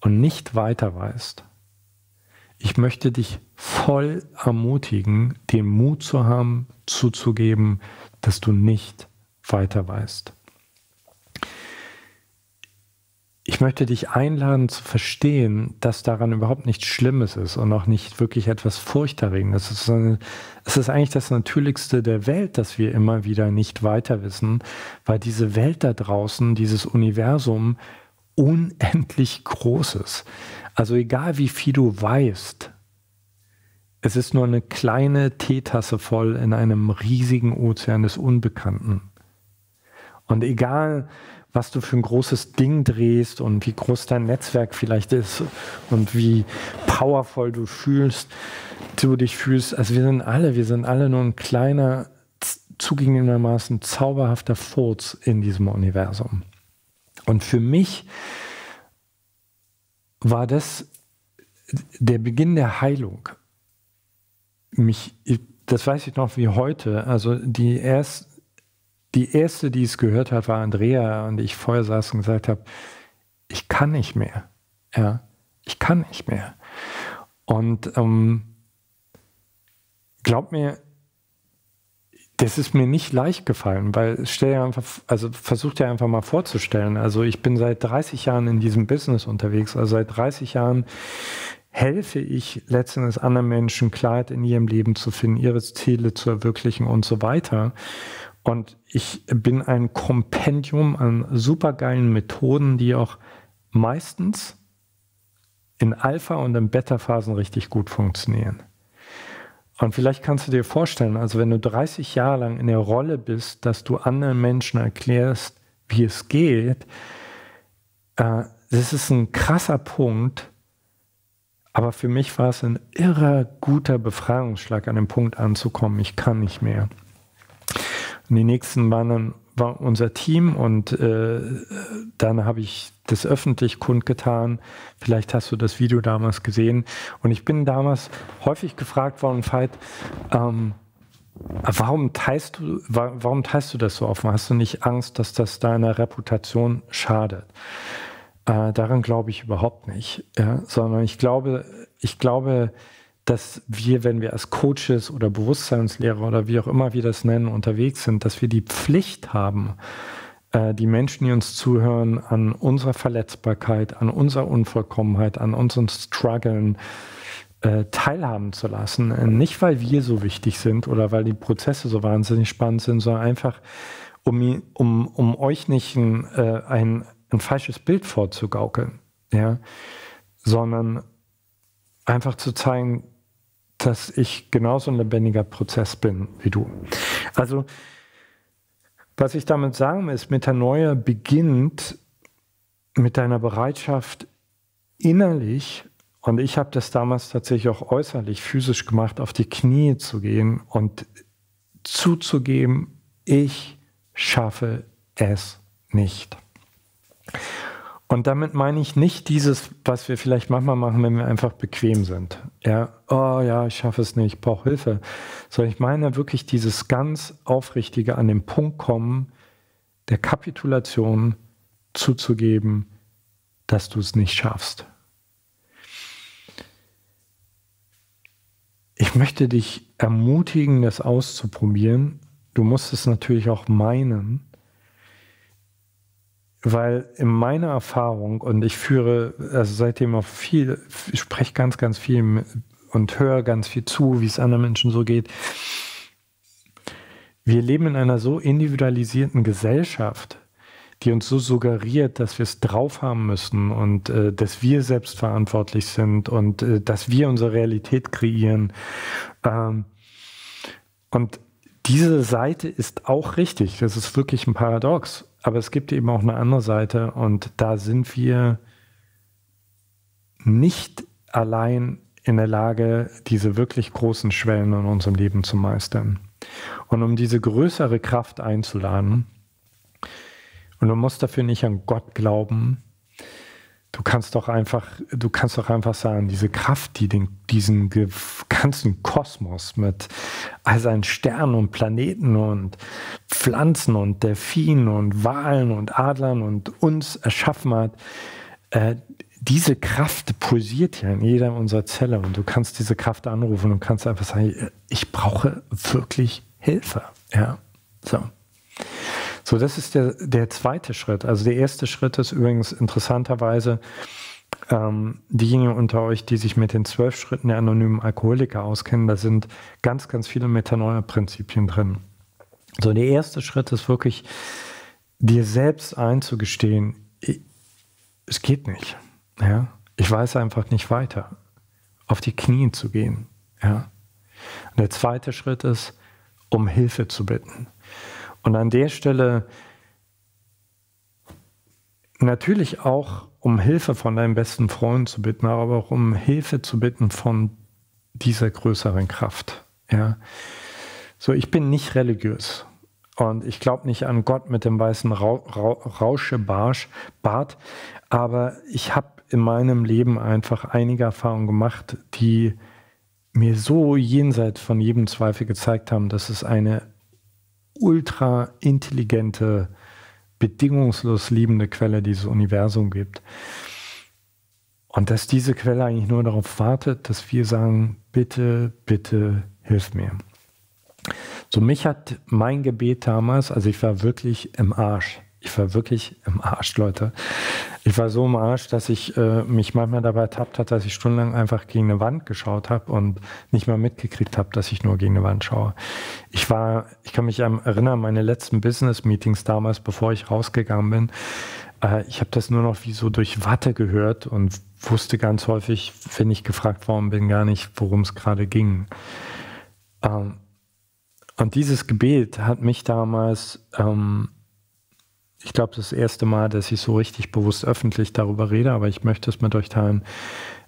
und nicht weiter weißt, ich möchte dich voll ermutigen, den Mut zu haben, zuzugeben, dass du nicht weiter weißt. Ich möchte dich einladen zu verstehen, dass daran überhaupt nichts Schlimmes ist und auch nicht wirklich etwas Furchterregendes. Es ist, es ist eigentlich das Natürlichste der Welt, dass wir immer wieder nicht weiter wissen, weil diese Welt da draußen, dieses Universum unendlich groß ist. Also egal wie viel du weißt, es ist nur eine kleine Teetasse voll in einem riesigen Ozean des Unbekannten. Und egal, was du für ein großes Ding drehst und wie groß dein Netzwerk vielleicht ist und wie powervoll du fühlst, du dich fühlst, also wir sind alle, wir sind alle nur ein kleiner, zugegebenermaßen zauberhafter Furz in diesem Universum. Und für mich war das der Beginn der Heilung. Mich, das weiß ich noch wie heute. Also die, erst, die erste, die es gehört hat, war Andrea und ich vorher saß und gesagt habe, ich kann nicht mehr. Ja, ich kann nicht mehr. Und ähm, glaub mir, das ist mir nicht leicht gefallen, weil stell dir einfach, also versuch dir einfach mal vorzustellen. Also ich bin seit 30 Jahren in diesem Business unterwegs, also seit 30 Jahren helfe ich letztendlich anderen Menschen Klarheit in ihrem Leben zu finden, ihre Ziele zu erwirklichen und so weiter. Und ich bin ein Kompendium an supergeilen Methoden, die auch meistens in Alpha- und in Beta-Phasen richtig gut funktionieren. Und vielleicht kannst du dir vorstellen, also wenn du 30 Jahre lang in der Rolle bist, dass du anderen Menschen erklärst, wie es geht, äh, das ist ein krasser Punkt, aber für mich war es ein irrer guter Befreiungsschlag, an dem Punkt anzukommen, ich kann nicht mehr. Und die nächsten waren dann war unser Team und äh, dann habe ich das öffentlich kundgetan. Vielleicht hast du das Video damals gesehen. Und ich bin damals häufig gefragt worden, Veit, ähm, warum teilst du, warum teilst du das so offen? Hast du nicht Angst, dass das deiner Reputation schadet? Äh, daran glaube ich überhaupt nicht, ja? sondern ich glaube, ich glaube, dass wir, wenn wir als Coaches oder Bewusstseinslehrer oder wie auch immer wir das nennen, unterwegs sind, dass wir die Pflicht haben, äh, die Menschen, die uns zuhören, an unserer Verletzbarkeit, an unserer Unvollkommenheit, an unseren Struggeln äh, teilhaben zu lassen. Nicht, weil wir so wichtig sind oder weil die Prozesse so wahnsinnig spannend sind, sondern einfach, um, um, um euch nicht ein, äh, ein, ein falsches Bild vorzugaukeln, ja? sondern einfach zu zeigen, dass ich genauso ein lebendiger Prozess bin wie du. Also, was ich damit sagen will, ist, Metanoia beginnt mit deiner Bereitschaft innerlich, und ich habe das damals tatsächlich auch äußerlich, physisch gemacht, auf die Knie zu gehen und zuzugeben, ich schaffe es nicht. Und damit meine ich nicht dieses, was wir vielleicht manchmal machen, wenn wir einfach bequem sind. Ja, oh ja, ich schaffe es nicht, ich brauche Hilfe. Sondern ich meine wirklich dieses ganz aufrichtige an den Punkt kommen, der Kapitulation zuzugeben, dass du es nicht schaffst. Ich möchte dich ermutigen, das auszuprobieren. Du musst es natürlich auch meinen. Weil in meiner Erfahrung, und ich führe also seitdem auch viel, ich spreche ganz, ganz viel und höre ganz viel zu, wie es anderen Menschen so geht. Wir leben in einer so individualisierten Gesellschaft, die uns so suggeriert, dass wir es drauf haben müssen und äh, dass wir selbst verantwortlich sind und äh, dass wir unsere Realität kreieren. Ähm, und diese Seite ist auch richtig. Das ist wirklich ein Paradox. Aber es gibt eben auch eine andere Seite und da sind wir nicht allein in der Lage, diese wirklich großen Schwellen in unserem Leben zu meistern. Und um diese größere Kraft einzuladen, und du musst dafür nicht an Gott glauben, Du kannst doch einfach, du kannst doch einfach sagen, diese Kraft, die den, diesen ganzen Kosmos mit all seinen Sternen und Planeten und Pflanzen und Delfinen und Walen und Adlern und uns erschaffen hat, äh, diese Kraft pulsiert ja in jeder unserer Zelle und du kannst diese Kraft anrufen und kannst einfach sagen, ich brauche wirklich Hilfe. Ja, so. So, das ist der, der zweite Schritt. Also der erste Schritt ist übrigens interessanterweise, ähm, diejenigen unter euch, die sich mit den zwölf Schritten der anonymen Alkoholiker auskennen, da sind ganz, ganz viele Metanoia-Prinzipien drin. So, der erste Schritt ist wirklich, dir selbst einzugestehen, ich, es geht nicht. Ja? Ich weiß einfach nicht weiter. Auf die Knie zu gehen. Ja? Und der zweite Schritt ist, um Hilfe zu bitten. Und an der Stelle natürlich auch um Hilfe von deinem besten Freund zu bitten, aber auch um Hilfe zu bitten von dieser größeren Kraft. Ja. So, ich bin nicht religiös und ich glaube nicht an Gott mit dem weißen Ra Ra Rauschebarsch, Bart, aber ich habe in meinem Leben einfach einige Erfahrungen gemacht, die mir so jenseits von jedem Zweifel gezeigt haben, dass es eine ultra intelligente, bedingungslos liebende Quelle dieses Universum gibt. Und dass diese Quelle eigentlich nur darauf wartet, dass wir sagen, bitte, bitte, hilf mir. So mich hat mein Gebet damals, also ich war wirklich im Arsch. Ich war wirklich im Arsch, Leute. Ich war so im Arsch, dass ich äh, mich manchmal dabei ertappt habe, dass ich stundenlang einfach gegen eine Wand geschaut habe und nicht mal mitgekriegt habe, dass ich nur gegen eine Wand schaue. Ich war, ich kann mich erinnern, meine letzten Business-Meetings damals, bevor ich rausgegangen bin, äh, ich habe das nur noch wie so durch Watte gehört und wusste ganz häufig, wenn ich gefragt worden bin, gar nicht, worum es gerade ging. Ähm, und dieses Gebet hat mich damals, ähm, ich glaube, das erste Mal, dass ich so richtig bewusst öffentlich darüber rede, aber ich möchte es mit euch teilen,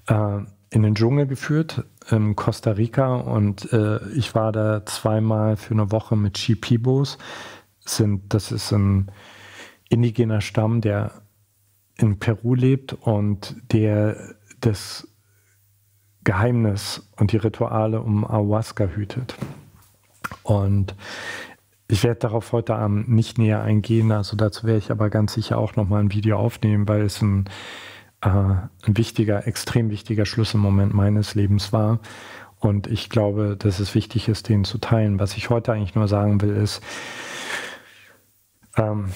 äh, in den Dschungel geführt, in Costa Rica. Und äh, ich war da zweimal für eine Woche mit Chipibos. Sind, das ist ein indigener Stamm, der in Peru lebt und der das Geheimnis und die Rituale um Ayahuasca hütet. Und ich werde darauf heute Abend nicht näher eingehen, also dazu werde ich aber ganz sicher auch nochmal ein Video aufnehmen, weil es ein, äh, ein wichtiger, extrem wichtiger Schlüsselmoment meines Lebens war. Und ich glaube, dass es wichtig ist, den zu teilen. Was ich heute eigentlich nur sagen will, ist, ähm,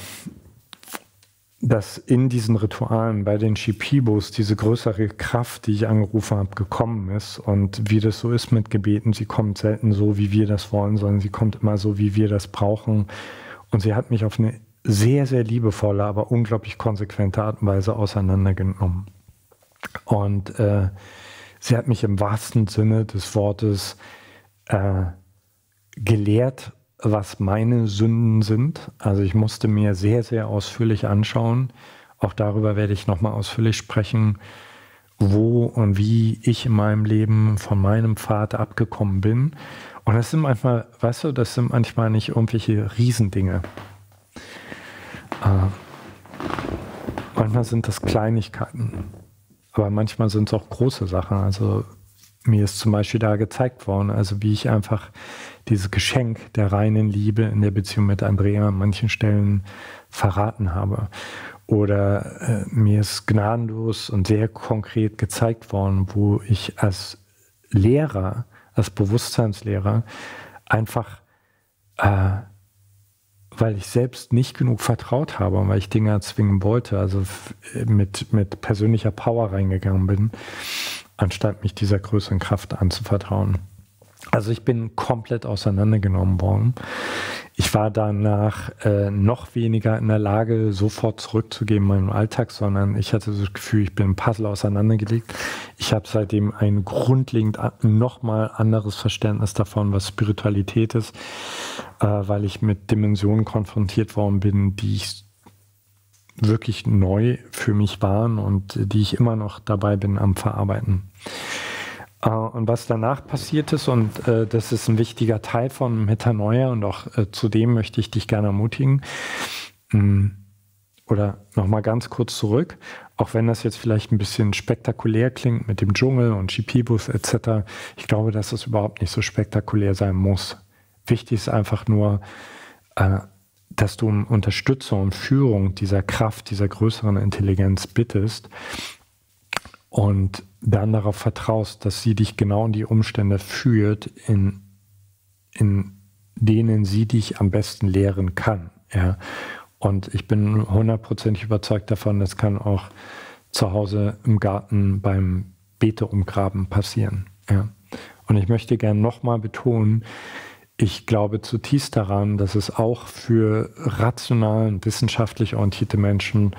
dass in diesen Ritualen bei den Shipibos diese größere Kraft, die ich angerufen habe, gekommen ist. Und wie das so ist mit Gebeten, sie kommt selten so, wie wir das wollen, sondern sie kommt immer so, wie wir das brauchen. Und sie hat mich auf eine sehr, sehr liebevolle, aber unglaublich konsequente Art und Weise auseinandergenommen. Und äh, sie hat mich im wahrsten Sinne des Wortes äh, gelehrt was meine Sünden sind. Also ich musste mir sehr, sehr ausführlich anschauen. Auch darüber werde ich nochmal ausführlich sprechen, wo und wie ich in meinem Leben von meinem Vater abgekommen bin. Und das sind manchmal, weißt du, das sind manchmal nicht irgendwelche Riesendinge. Äh, manchmal sind das Kleinigkeiten. Aber manchmal sind es auch große Sachen. Also mir ist zum Beispiel da gezeigt worden, also wie ich einfach dieses Geschenk der reinen Liebe in der Beziehung mit Andrea an manchen Stellen verraten habe. Oder äh, mir ist gnadenlos und sehr konkret gezeigt worden, wo ich als Lehrer, als Bewusstseinslehrer einfach, äh, weil ich selbst nicht genug vertraut habe und weil ich Dinge erzwingen wollte, also mit, mit persönlicher Power reingegangen bin, anstatt mich dieser größeren Kraft anzuvertrauen. Also ich bin komplett auseinandergenommen worden. Ich war danach äh, noch weniger in der Lage, sofort zurückzugehen in meinen Alltag, sondern ich hatte das Gefühl, ich bin ein Puzzle auseinandergelegt. Ich habe seitdem ein grundlegend nochmal anderes Verständnis davon, was Spiritualität ist, äh, weil ich mit Dimensionen konfrontiert worden bin, die ich wirklich neu für mich waren und die ich immer noch dabei bin am Verarbeiten. Äh, und was danach passiert ist, und äh, das ist ein wichtiger Teil von Metanoia und auch äh, zu dem möchte ich dich gerne ermutigen. Hm, oder nochmal ganz kurz zurück, auch wenn das jetzt vielleicht ein bisschen spektakulär klingt mit dem Dschungel und Chipibus etc., ich glaube, dass das überhaupt nicht so spektakulär sein muss. Wichtig ist einfach nur, äh, dass du um Unterstützung und Führung dieser Kraft, dieser größeren Intelligenz bittest und dann darauf vertraust, dass sie dich genau in die Umstände führt, in, in denen sie dich am besten lehren kann. Ja. Und ich bin hundertprozentig überzeugt davon, das kann auch zu Hause im Garten beim Beete umgraben passieren. Ja. Und ich möchte gerne nochmal betonen, ich glaube zutiefst daran, dass es auch für rational und wissenschaftlich orientierte Menschen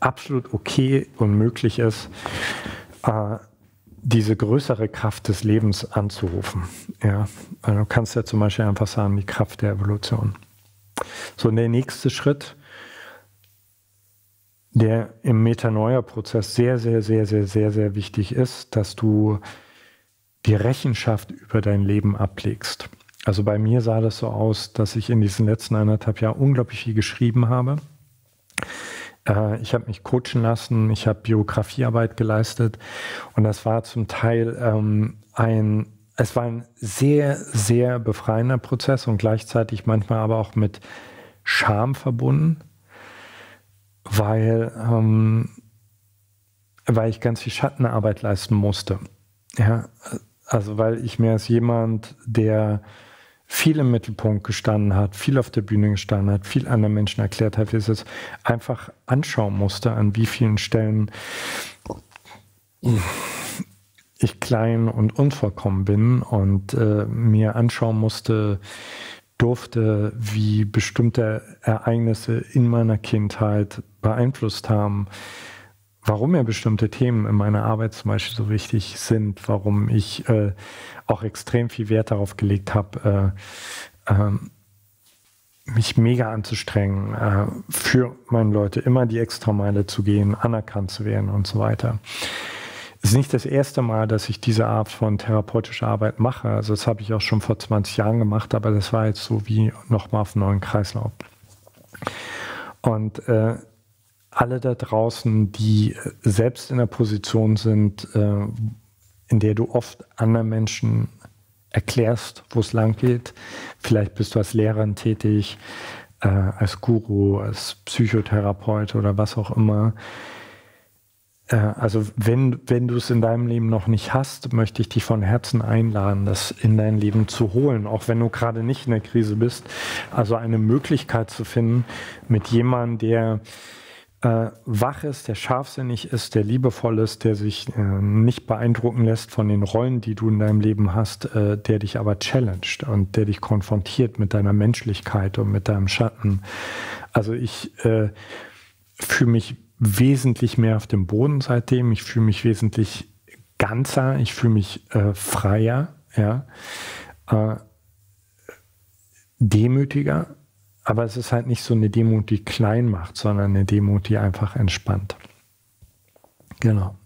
absolut okay und möglich ist, äh, diese größere Kraft des Lebens anzurufen. Ja, also du kannst ja zum Beispiel einfach sagen, die Kraft der Evolution. So, und der nächste Schritt, der im Metanoia-Prozess sehr, sehr, sehr, sehr, sehr, sehr wichtig ist, dass du die Rechenschaft über dein Leben ablegst. Also bei mir sah das so aus, dass ich in diesen letzten anderthalb Jahren unglaublich viel geschrieben habe. Äh, ich habe mich coachen lassen, ich habe Biografiearbeit geleistet und das war zum Teil ähm, ein, es war ein sehr, sehr befreiender Prozess und gleichzeitig manchmal aber auch mit Scham verbunden, weil, ähm, weil ich ganz viel Schattenarbeit leisten musste. Ja, also weil ich mir als jemand, der viel im Mittelpunkt gestanden hat, viel auf der Bühne gestanden hat, viel anderen Menschen erklärt hat, wie es es einfach anschauen musste, an wie vielen Stellen ich klein und unvollkommen bin und äh, mir anschauen musste, durfte, wie bestimmte Ereignisse in meiner Kindheit beeinflusst haben, warum mir bestimmte Themen in meiner Arbeit zum Beispiel so wichtig sind, warum ich äh, auch extrem viel Wert darauf gelegt habe, äh, äh, mich mega anzustrengen, äh, für meine Leute immer die Extrameile zu gehen, anerkannt zu werden und so weiter. Es ist nicht das erste Mal, dass ich diese Art von therapeutischer Arbeit mache. Also das habe ich auch schon vor 20 Jahren gemacht, aber das war jetzt so wie nochmal auf einen neuen Kreislauf. Und äh, alle da draußen, die selbst in der Position sind, äh, in der du oft anderen Menschen erklärst, wo es lang geht. Vielleicht bist du als Lehrerin tätig, äh, als Guru, als Psychotherapeut oder was auch immer. Äh, also wenn, wenn du es in deinem Leben noch nicht hast, möchte ich dich von Herzen einladen, das in dein Leben zu holen, auch wenn du gerade nicht in der Krise bist. Also eine Möglichkeit zu finden mit jemandem, der äh, wach ist, der scharfsinnig ist, der liebevoll ist, der sich äh, nicht beeindrucken lässt von den Rollen, die du in deinem Leben hast, äh, der dich aber challenged und der dich konfrontiert mit deiner Menschlichkeit und mit deinem Schatten. Also ich äh, fühle mich wesentlich mehr auf dem Boden seitdem. Ich fühle mich wesentlich ganzer, ich fühle mich äh, freier, ja, äh, demütiger. Aber es ist halt nicht so eine Demut, die klein macht, sondern eine Demut, die einfach entspannt. Genau.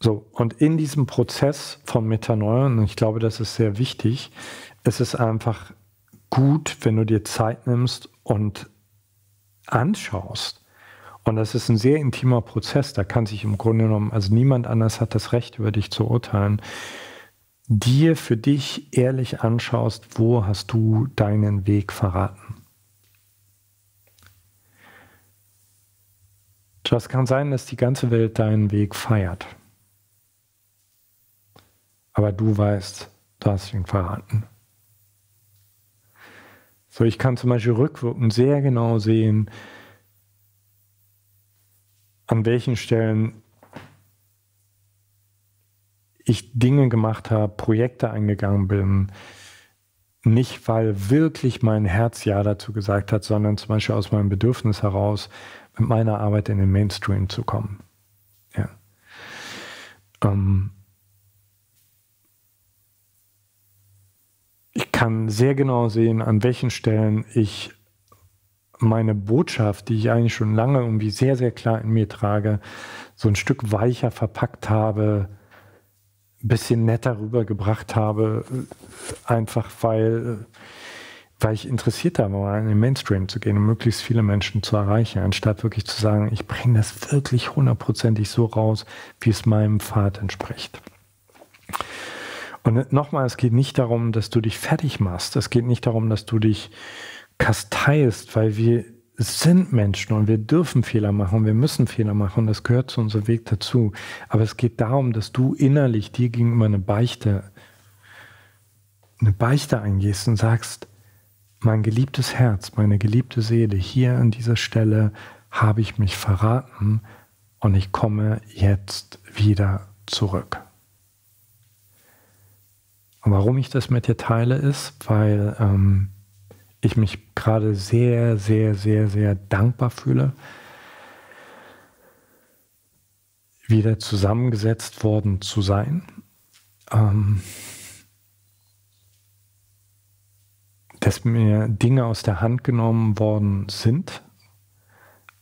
So, und in diesem Prozess von Metanoia, und ich glaube, das ist sehr wichtig, ist es einfach gut, wenn du dir Zeit nimmst und anschaust, und das ist ein sehr intimer Prozess. Da kann sich im Grunde genommen, also niemand anders hat das Recht, über dich zu urteilen. Dir für dich ehrlich anschaust, wo hast du deinen Weg verraten. Das kann sein, dass die ganze Welt deinen Weg feiert. Aber du weißt, du hast ihn verraten. So, ich kann zum Beispiel rückwirkend sehr genau sehen, an welchen Stellen ich Dinge gemacht habe, Projekte eingegangen bin, nicht weil wirklich mein Herz ja dazu gesagt hat, sondern zum Beispiel aus meinem Bedürfnis heraus, mit meiner Arbeit in den Mainstream zu kommen. Ja. Ähm ich kann sehr genau sehen, an welchen Stellen ich meine Botschaft, die ich eigentlich schon lange irgendwie sehr, sehr klar in mir trage, so ein Stück weicher verpackt habe, bisschen netter rübergebracht habe, einfach weil, weil ich interessiert habe, mal in den Mainstream zu gehen und möglichst viele Menschen zu erreichen, anstatt wirklich zu sagen, ich bringe das wirklich hundertprozentig so raus, wie es meinem Pfad entspricht. Und nochmal, es geht nicht darum, dass du dich fertig machst. Es geht nicht darum, dass du dich kasteist, weil wir sind Menschen und wir dürfen Fehler machen, wir müssen Fehler machen das gehört zu unserem Weg dazu. Aber es geht darum, dass du innerlich dir gegenüber eine Beichte, eine Beichte eingehst und sagst, mein geliebtes Herz, meine geliebte Seele, hier an dieser Stelle habe ich mich verraten und ich komme jetzt wieder zurück. Und warum ich das mit dir teile, ist, weil ähm, ich mich gerade sehr, sehr, sehr, sehr dankbar fühle, wieder zusammengesetzt worden zu sein. Ähm, dass mir Dinge aus der Hand genommen worden sind,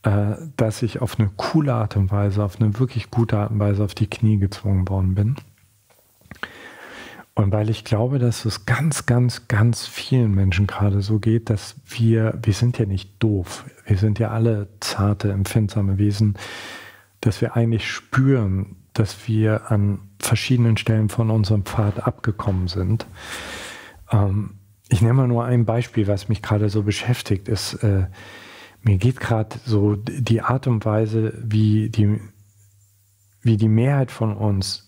äh, dass ich auf eine coole Art und Weise, auf eine wirklich gute Art und Weise auf die Knie gezwungen worden bin. Und weil ich glaube, dass es ganz, ganz, ganz vielen Menschen gerade so geht, dass wir, wir sind ja nicht doof, wir sind ja alle zarte, empfindsame Wesen, dass wir eigentlich spüren, dass wir an verschiedenen Stellen von unserem Pfad abgekommen sind. Ähm, ich nehme mal nur ein Beispiel, was mich gerade so beschäftigt, ist, äh, mir geht gerade so die Art und Weise, wie die, wie die Mehrheit von uns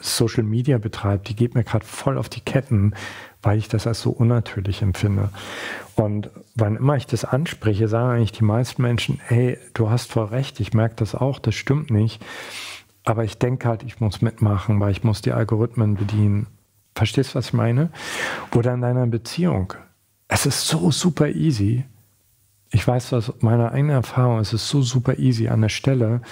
Social Media betreibt, die geht mir gerade voll auf die Ketten, weil ich das als so unnatürlich empfinde. Und wann immer ich das anspreche, sagen eigentlich die meisten Menschen, hey, du hast voll recht, ich merke das auch, das stimmt nicht. Aber ich denke halt, ich muss mitmachen, weil ich muss die Algorithmen bedienen. Verstehst du, was ich meine? Oder in deiner Beziehung. Es ist so super easy, ich weiß aus meiner eigenen Erfahrung, es ist so super easy an der Stelle,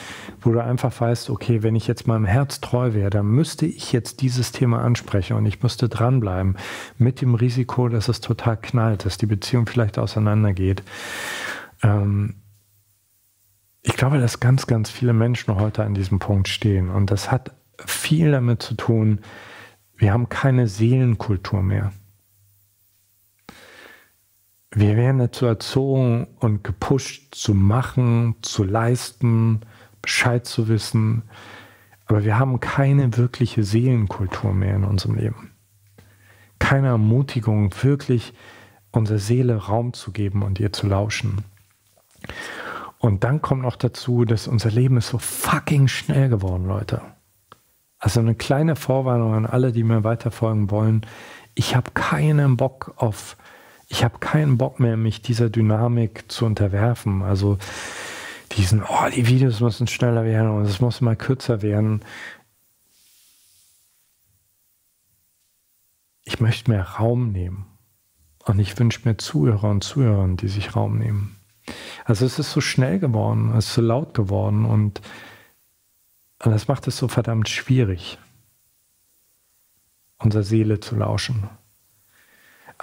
wo du einfach weißt, okay, wenn ich jetzt meinem Herz treu wäre, dann müsste ich jetzt dieses Thema ansprechen und ich müsste dranbleiben, mit dem Risiko, dass es total knallt, dass die Beziehung vielleicht auseinandergeht. Ähm ich glaube, dass ganz, ganz viele Menschen heute an diesem Punkt stehen und das hat viel damit zu tun, wir haben keine Seelenkultur mehr. Wir werden dazu erzogen und gepusht zu machen, zu leisten, Bescheid zu wissen. Aber wir haben keine wirkliche Seelenkultur mehr in unserem Leben. Keine Ermutigung, wirklich unserer Seele Raum zu geben und ihr zu lauschen. Und dann kommt noch dazu, dass unser Leben ist so fucking schnell geworden, Leute. Also eine kleine Vorwarnung an alle, die mir weiterfolgen wollen. Ich habe keinen Bock auf ich habe keinen Bock mehr, mich dieser Dynamik zu unterwerfen. Also diesen, oh, die Videos müssen schneller werden und es muss mal kürzer werden. Ich möchte mehr Raum nehmen. Und ich wünsche mir Zuhörer und Zuhörer, die sich Raum nehmen. Also es ist so schnell geworden, es ist so laut geworden und, und das macht es so verdammt schwierig, unserer Seele zu lauschen.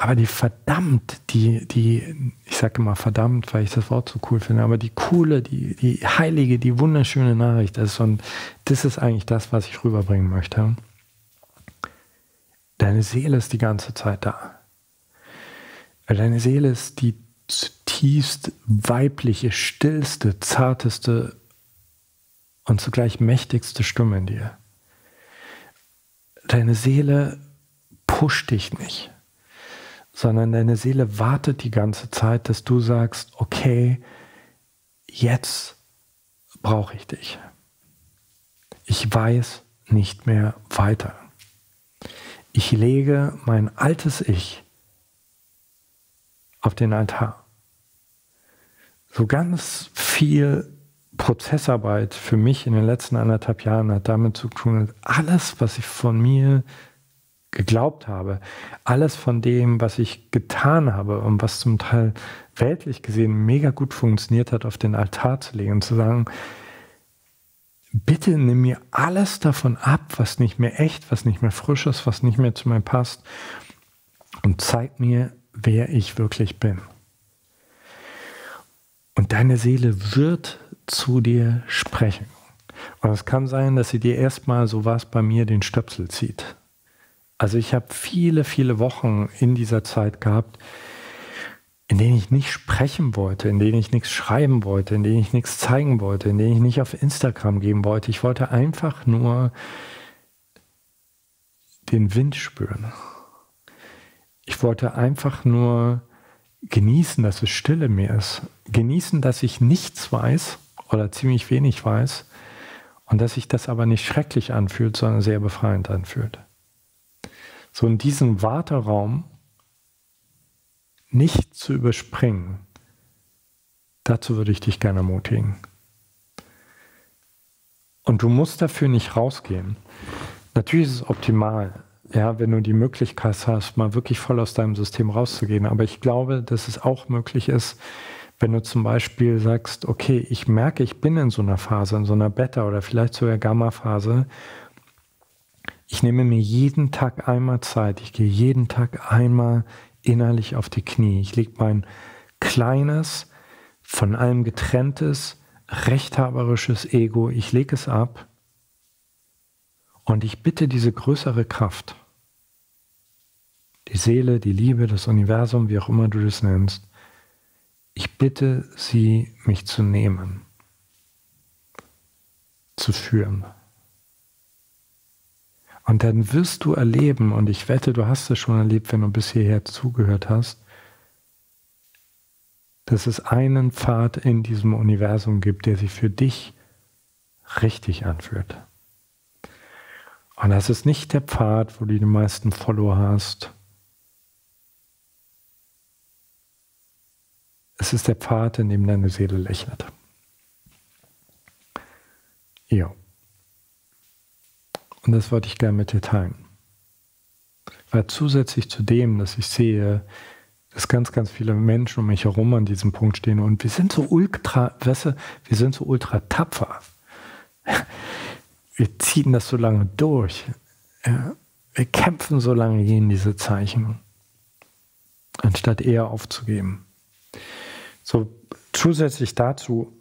Aber die verdammt, die, die, ich sage immer verdammt, weil ich das Wort so cool finde, aber die coole, die, die heilige, die wunderschöne Nachricht ist, und das ist eigentlich das, was ich rüberbringen möchte. Deine Seele ist die ganze Zeit da. Deine Seele ist die zutiefst weibliche, stillste, zarteste und zugleich mächtigste Stimme in dir. Deine Seele pusht dich nicht sondern deine Seele wartet die ganze Zeit, dass du sagst, okay, jetzt brauche ich dich. Ich weiß nicht mehr weiter. Ich lege mein altes Ich auf den Altar. So ganz viel Prozessarbeit für mich in den letzten anderthalb Jahren hat damit zu tun, alles, was ich von mir geglaubt habe, alles von dem, was ich getan habe und was zum Teil weltlich gesehen mega gut funktioniert hat, auf den Altar zu legen und zu sagen, bitte nimm mir alles davon ab, was nicht mehr echt, was nicht mehr frisch ist, was nicht mehr zu mir passt und zeig mir, wer ich wirklich bin. Und deine Seele wird zu dir sprechen. Und es kann sein, dass sie dir erstmal, so war bei mir, den Stöpsel zieht. Also ich habe viele, viele Wochen in dieser Zeit gehabt, in denen ich nicht sprechen wollte, in denen ich nichts schreiben wollte, in denen ich nichts zeigen wollte, in denen ich nicht auf Instagram gehen wollte. Ich wollte einfach nur den Wind spüren. Ich wollte einfach nur genießen, dass es still in mir ist. Genießen, dass ich nichts weiß oder ziemlich wenig weiß und dass sich das aber nicht schrecklich anfühlt, sondern sehr befreiend anfühlt so in diesem Warteraum nicht zu überspringen, dazu würde ich dich gerne ermutigen. Und du musst dafür nicht rausgehen. Natürlich ist es optimal, ja, wenn du die Möglichkeit hast, mal wirklich voll aus deinem System rauszugehen. Aber ich glaube, dass es auch möglich ist, wenn du zum Beispiel sagst, okay, ich merke, ich bin in so einer Phase, in so einer Beta oder vielleicht sogar Gamma-Phase ich nehme mir jeden Tag einmal Zeit. Ich gehe jeden Tag einmal innerlich auf die Knie. Ich lege mein kleines, von allem getrenntes, rechthaberisches Ego, ich lege es ab und ich bitte diese größere Kraft, die Seele, die Liebe, das Universum, wie auch immer du das nennst, ich bitte sie, mich zu nehmen, zu führen. Und dann wirst du erleben, und ich wette, du hast es schon erlebt, wenn du bis hierher zugehört hast, dass es einen Pfad in diesem Universum gibt, der sich für dich richtig anfühlt. Und das ist nicht der Pfad, wo du die meisten Follower hast. Es ist der Pfad, in dem deine Seele lächelt. Ja. Und das wollte ich gerne mit dir teilen. Weil zusätzlich zu dem, dass ich sehe, dass ganz, ganz viele Menschen um mich herum an diesem Punkt stehen und wir sind so ultra, weißt du, wir sind so ultra tapfer. Wir ziehen das so lange durch. Wir kämpfen so lange gegen diese Zeichen, anstatt eher aufzugeben. So zusätzlich dazu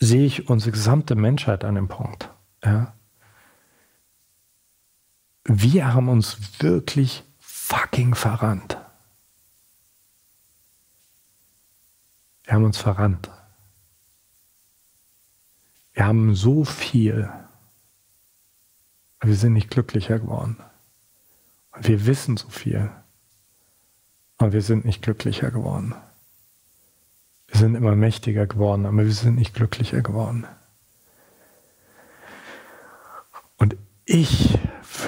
sehe ich unsere gesamte Menschheit an dem Punkt. Ja? Wir haben uns wirklich fucking verrannt. Wir haben uns verrannt. Wir haben so viel. Wir sind nicht glücklicher geworden. Und wir wissen so viel. Aber wir sind nicht glücklicher geworden. Wir sind immer mächtiger geworden, aber wir sind nicht glücklicher geworden. Und ich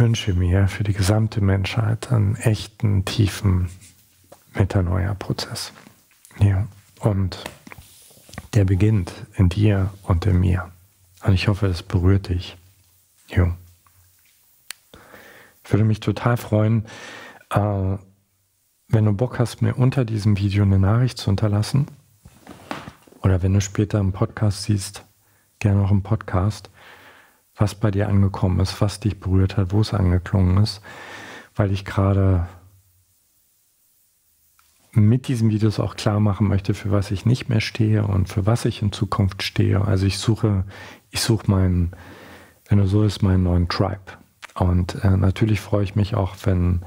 wünsche mir für die gesamte Menschheit einen echten, tiefen Metanoia-Prozess. Ja. Und der beginnt in dir und in mir. Und ich hoffe, es berührt dich. Ja. Ich würde mich total freuen, äh, wenn du Bock hast, mir unter diesem Video eine Nachricht zu unterlassen. Oder wenn du später im Podcast siehst, gerne auch im Podcast, was bei dir angekommen ist, was dich berührt hat, wo es angeklungen ist, weil ich gerade mit diesen Videos auch klar machen möchte, für was ich nicht mehr stehe und für was ich in Zukunft stehe. Also ich suche, ich suche meinen, wenn du so ist, meinen neuen Tribe. Und äh, natürlich freue ich mich auch, wenn,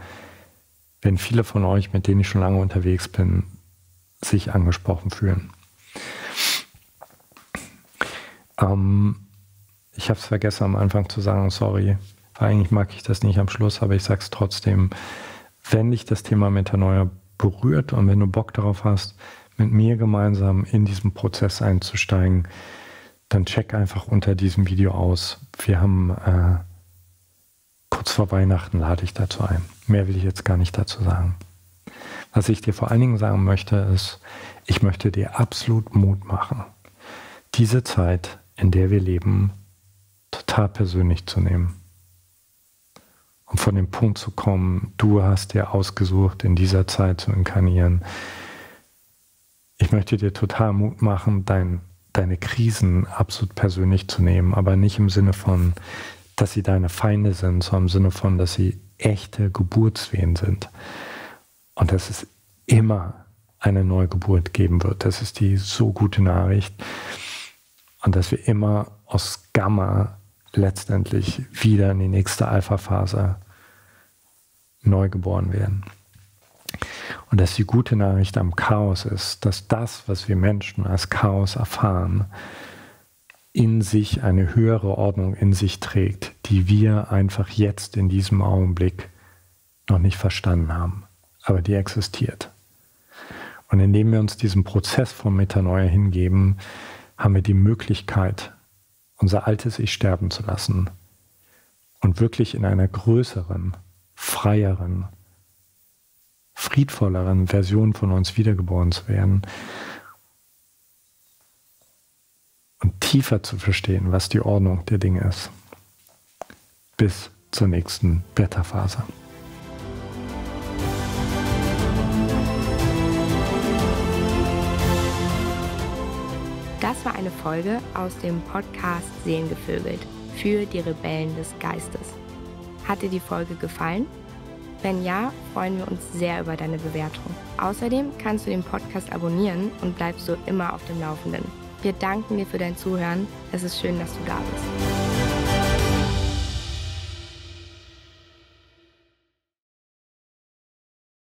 wenn viele von euch, mit denen ich schon lange unterwegs bin, sich angesprochen fühlen. Ähm, ich habe es vergessen am Anfang zu sagen, sorry, eigentlich mag ich das nicht am Schluss, aber ich sage es trotzdem. Wenn dich das Thema Metanoia berührt und wenn du Bock darauf hast, mit mir gemeinsam in diesen Prozess einzusteigen, dann check einfach unter diesem Video aus. Wir haben äh, kurz vor Weihnachten lade ich dazu ein. Mehr will ich jetzt gar nicht dazu sagen. Was ich dir vor allen Dingen sagen möchte, ist, ich möchte dir absolut Mut machen, diese Zeit, in der wir leben, total persönlich zu nehmen um von dem Punkt zu kommen, du hast dir ausgesucht, in dieser Zeit zu inkarnieren. Ich möchte dir total Mut machen, dein, deine Krisen absolut persönlich zu nehmen, aber nicht im Sinne von, dass sie deine Feinde sind, sondern im Sinne von, dass sie echte Geburtswehen sind. Und dass es immer eine Neugeburt geben wird. Das ist die so gute Nachricht. Und dass wir immer aus Gamma letztendlich wieder in die nächste Alpha-Phase neu geboren werden. Und dass die gute Nachricht am Chaos ist, dass das, was wir Menschen als Chaos erfahren, in sich eine höhere Ordnung in sich trägt, die wir einfach jetzt in diesem Augenblick noch nicht verstanden haben, aber die existiert. Und indem wir uns diesem Prozess von Metanoia hingeben, haben wir die Möglichkeit, unser altes Ich sterben zu lassen und wirklich in einer größeren, freieren, friedvolleren Version von uns wiedergeboren zu werden und tiefer zu verstehen, was die Ordnung der Dinge ist. Bis zur nächsten Beta-Phase. Das war eine Folge aus dem Podcast Seelengevögelt für die Rebellen des Geistes. Hat dir die Folge gefallen? Wenn ja, freuen wir uns sehr über deine Bewertung. Außerdem kannst du den Podcast abonnieren und bleibst so immer auf dem Laufenden. Wir danken dir für dein Zuhören. Es ist schön, dass du da bist.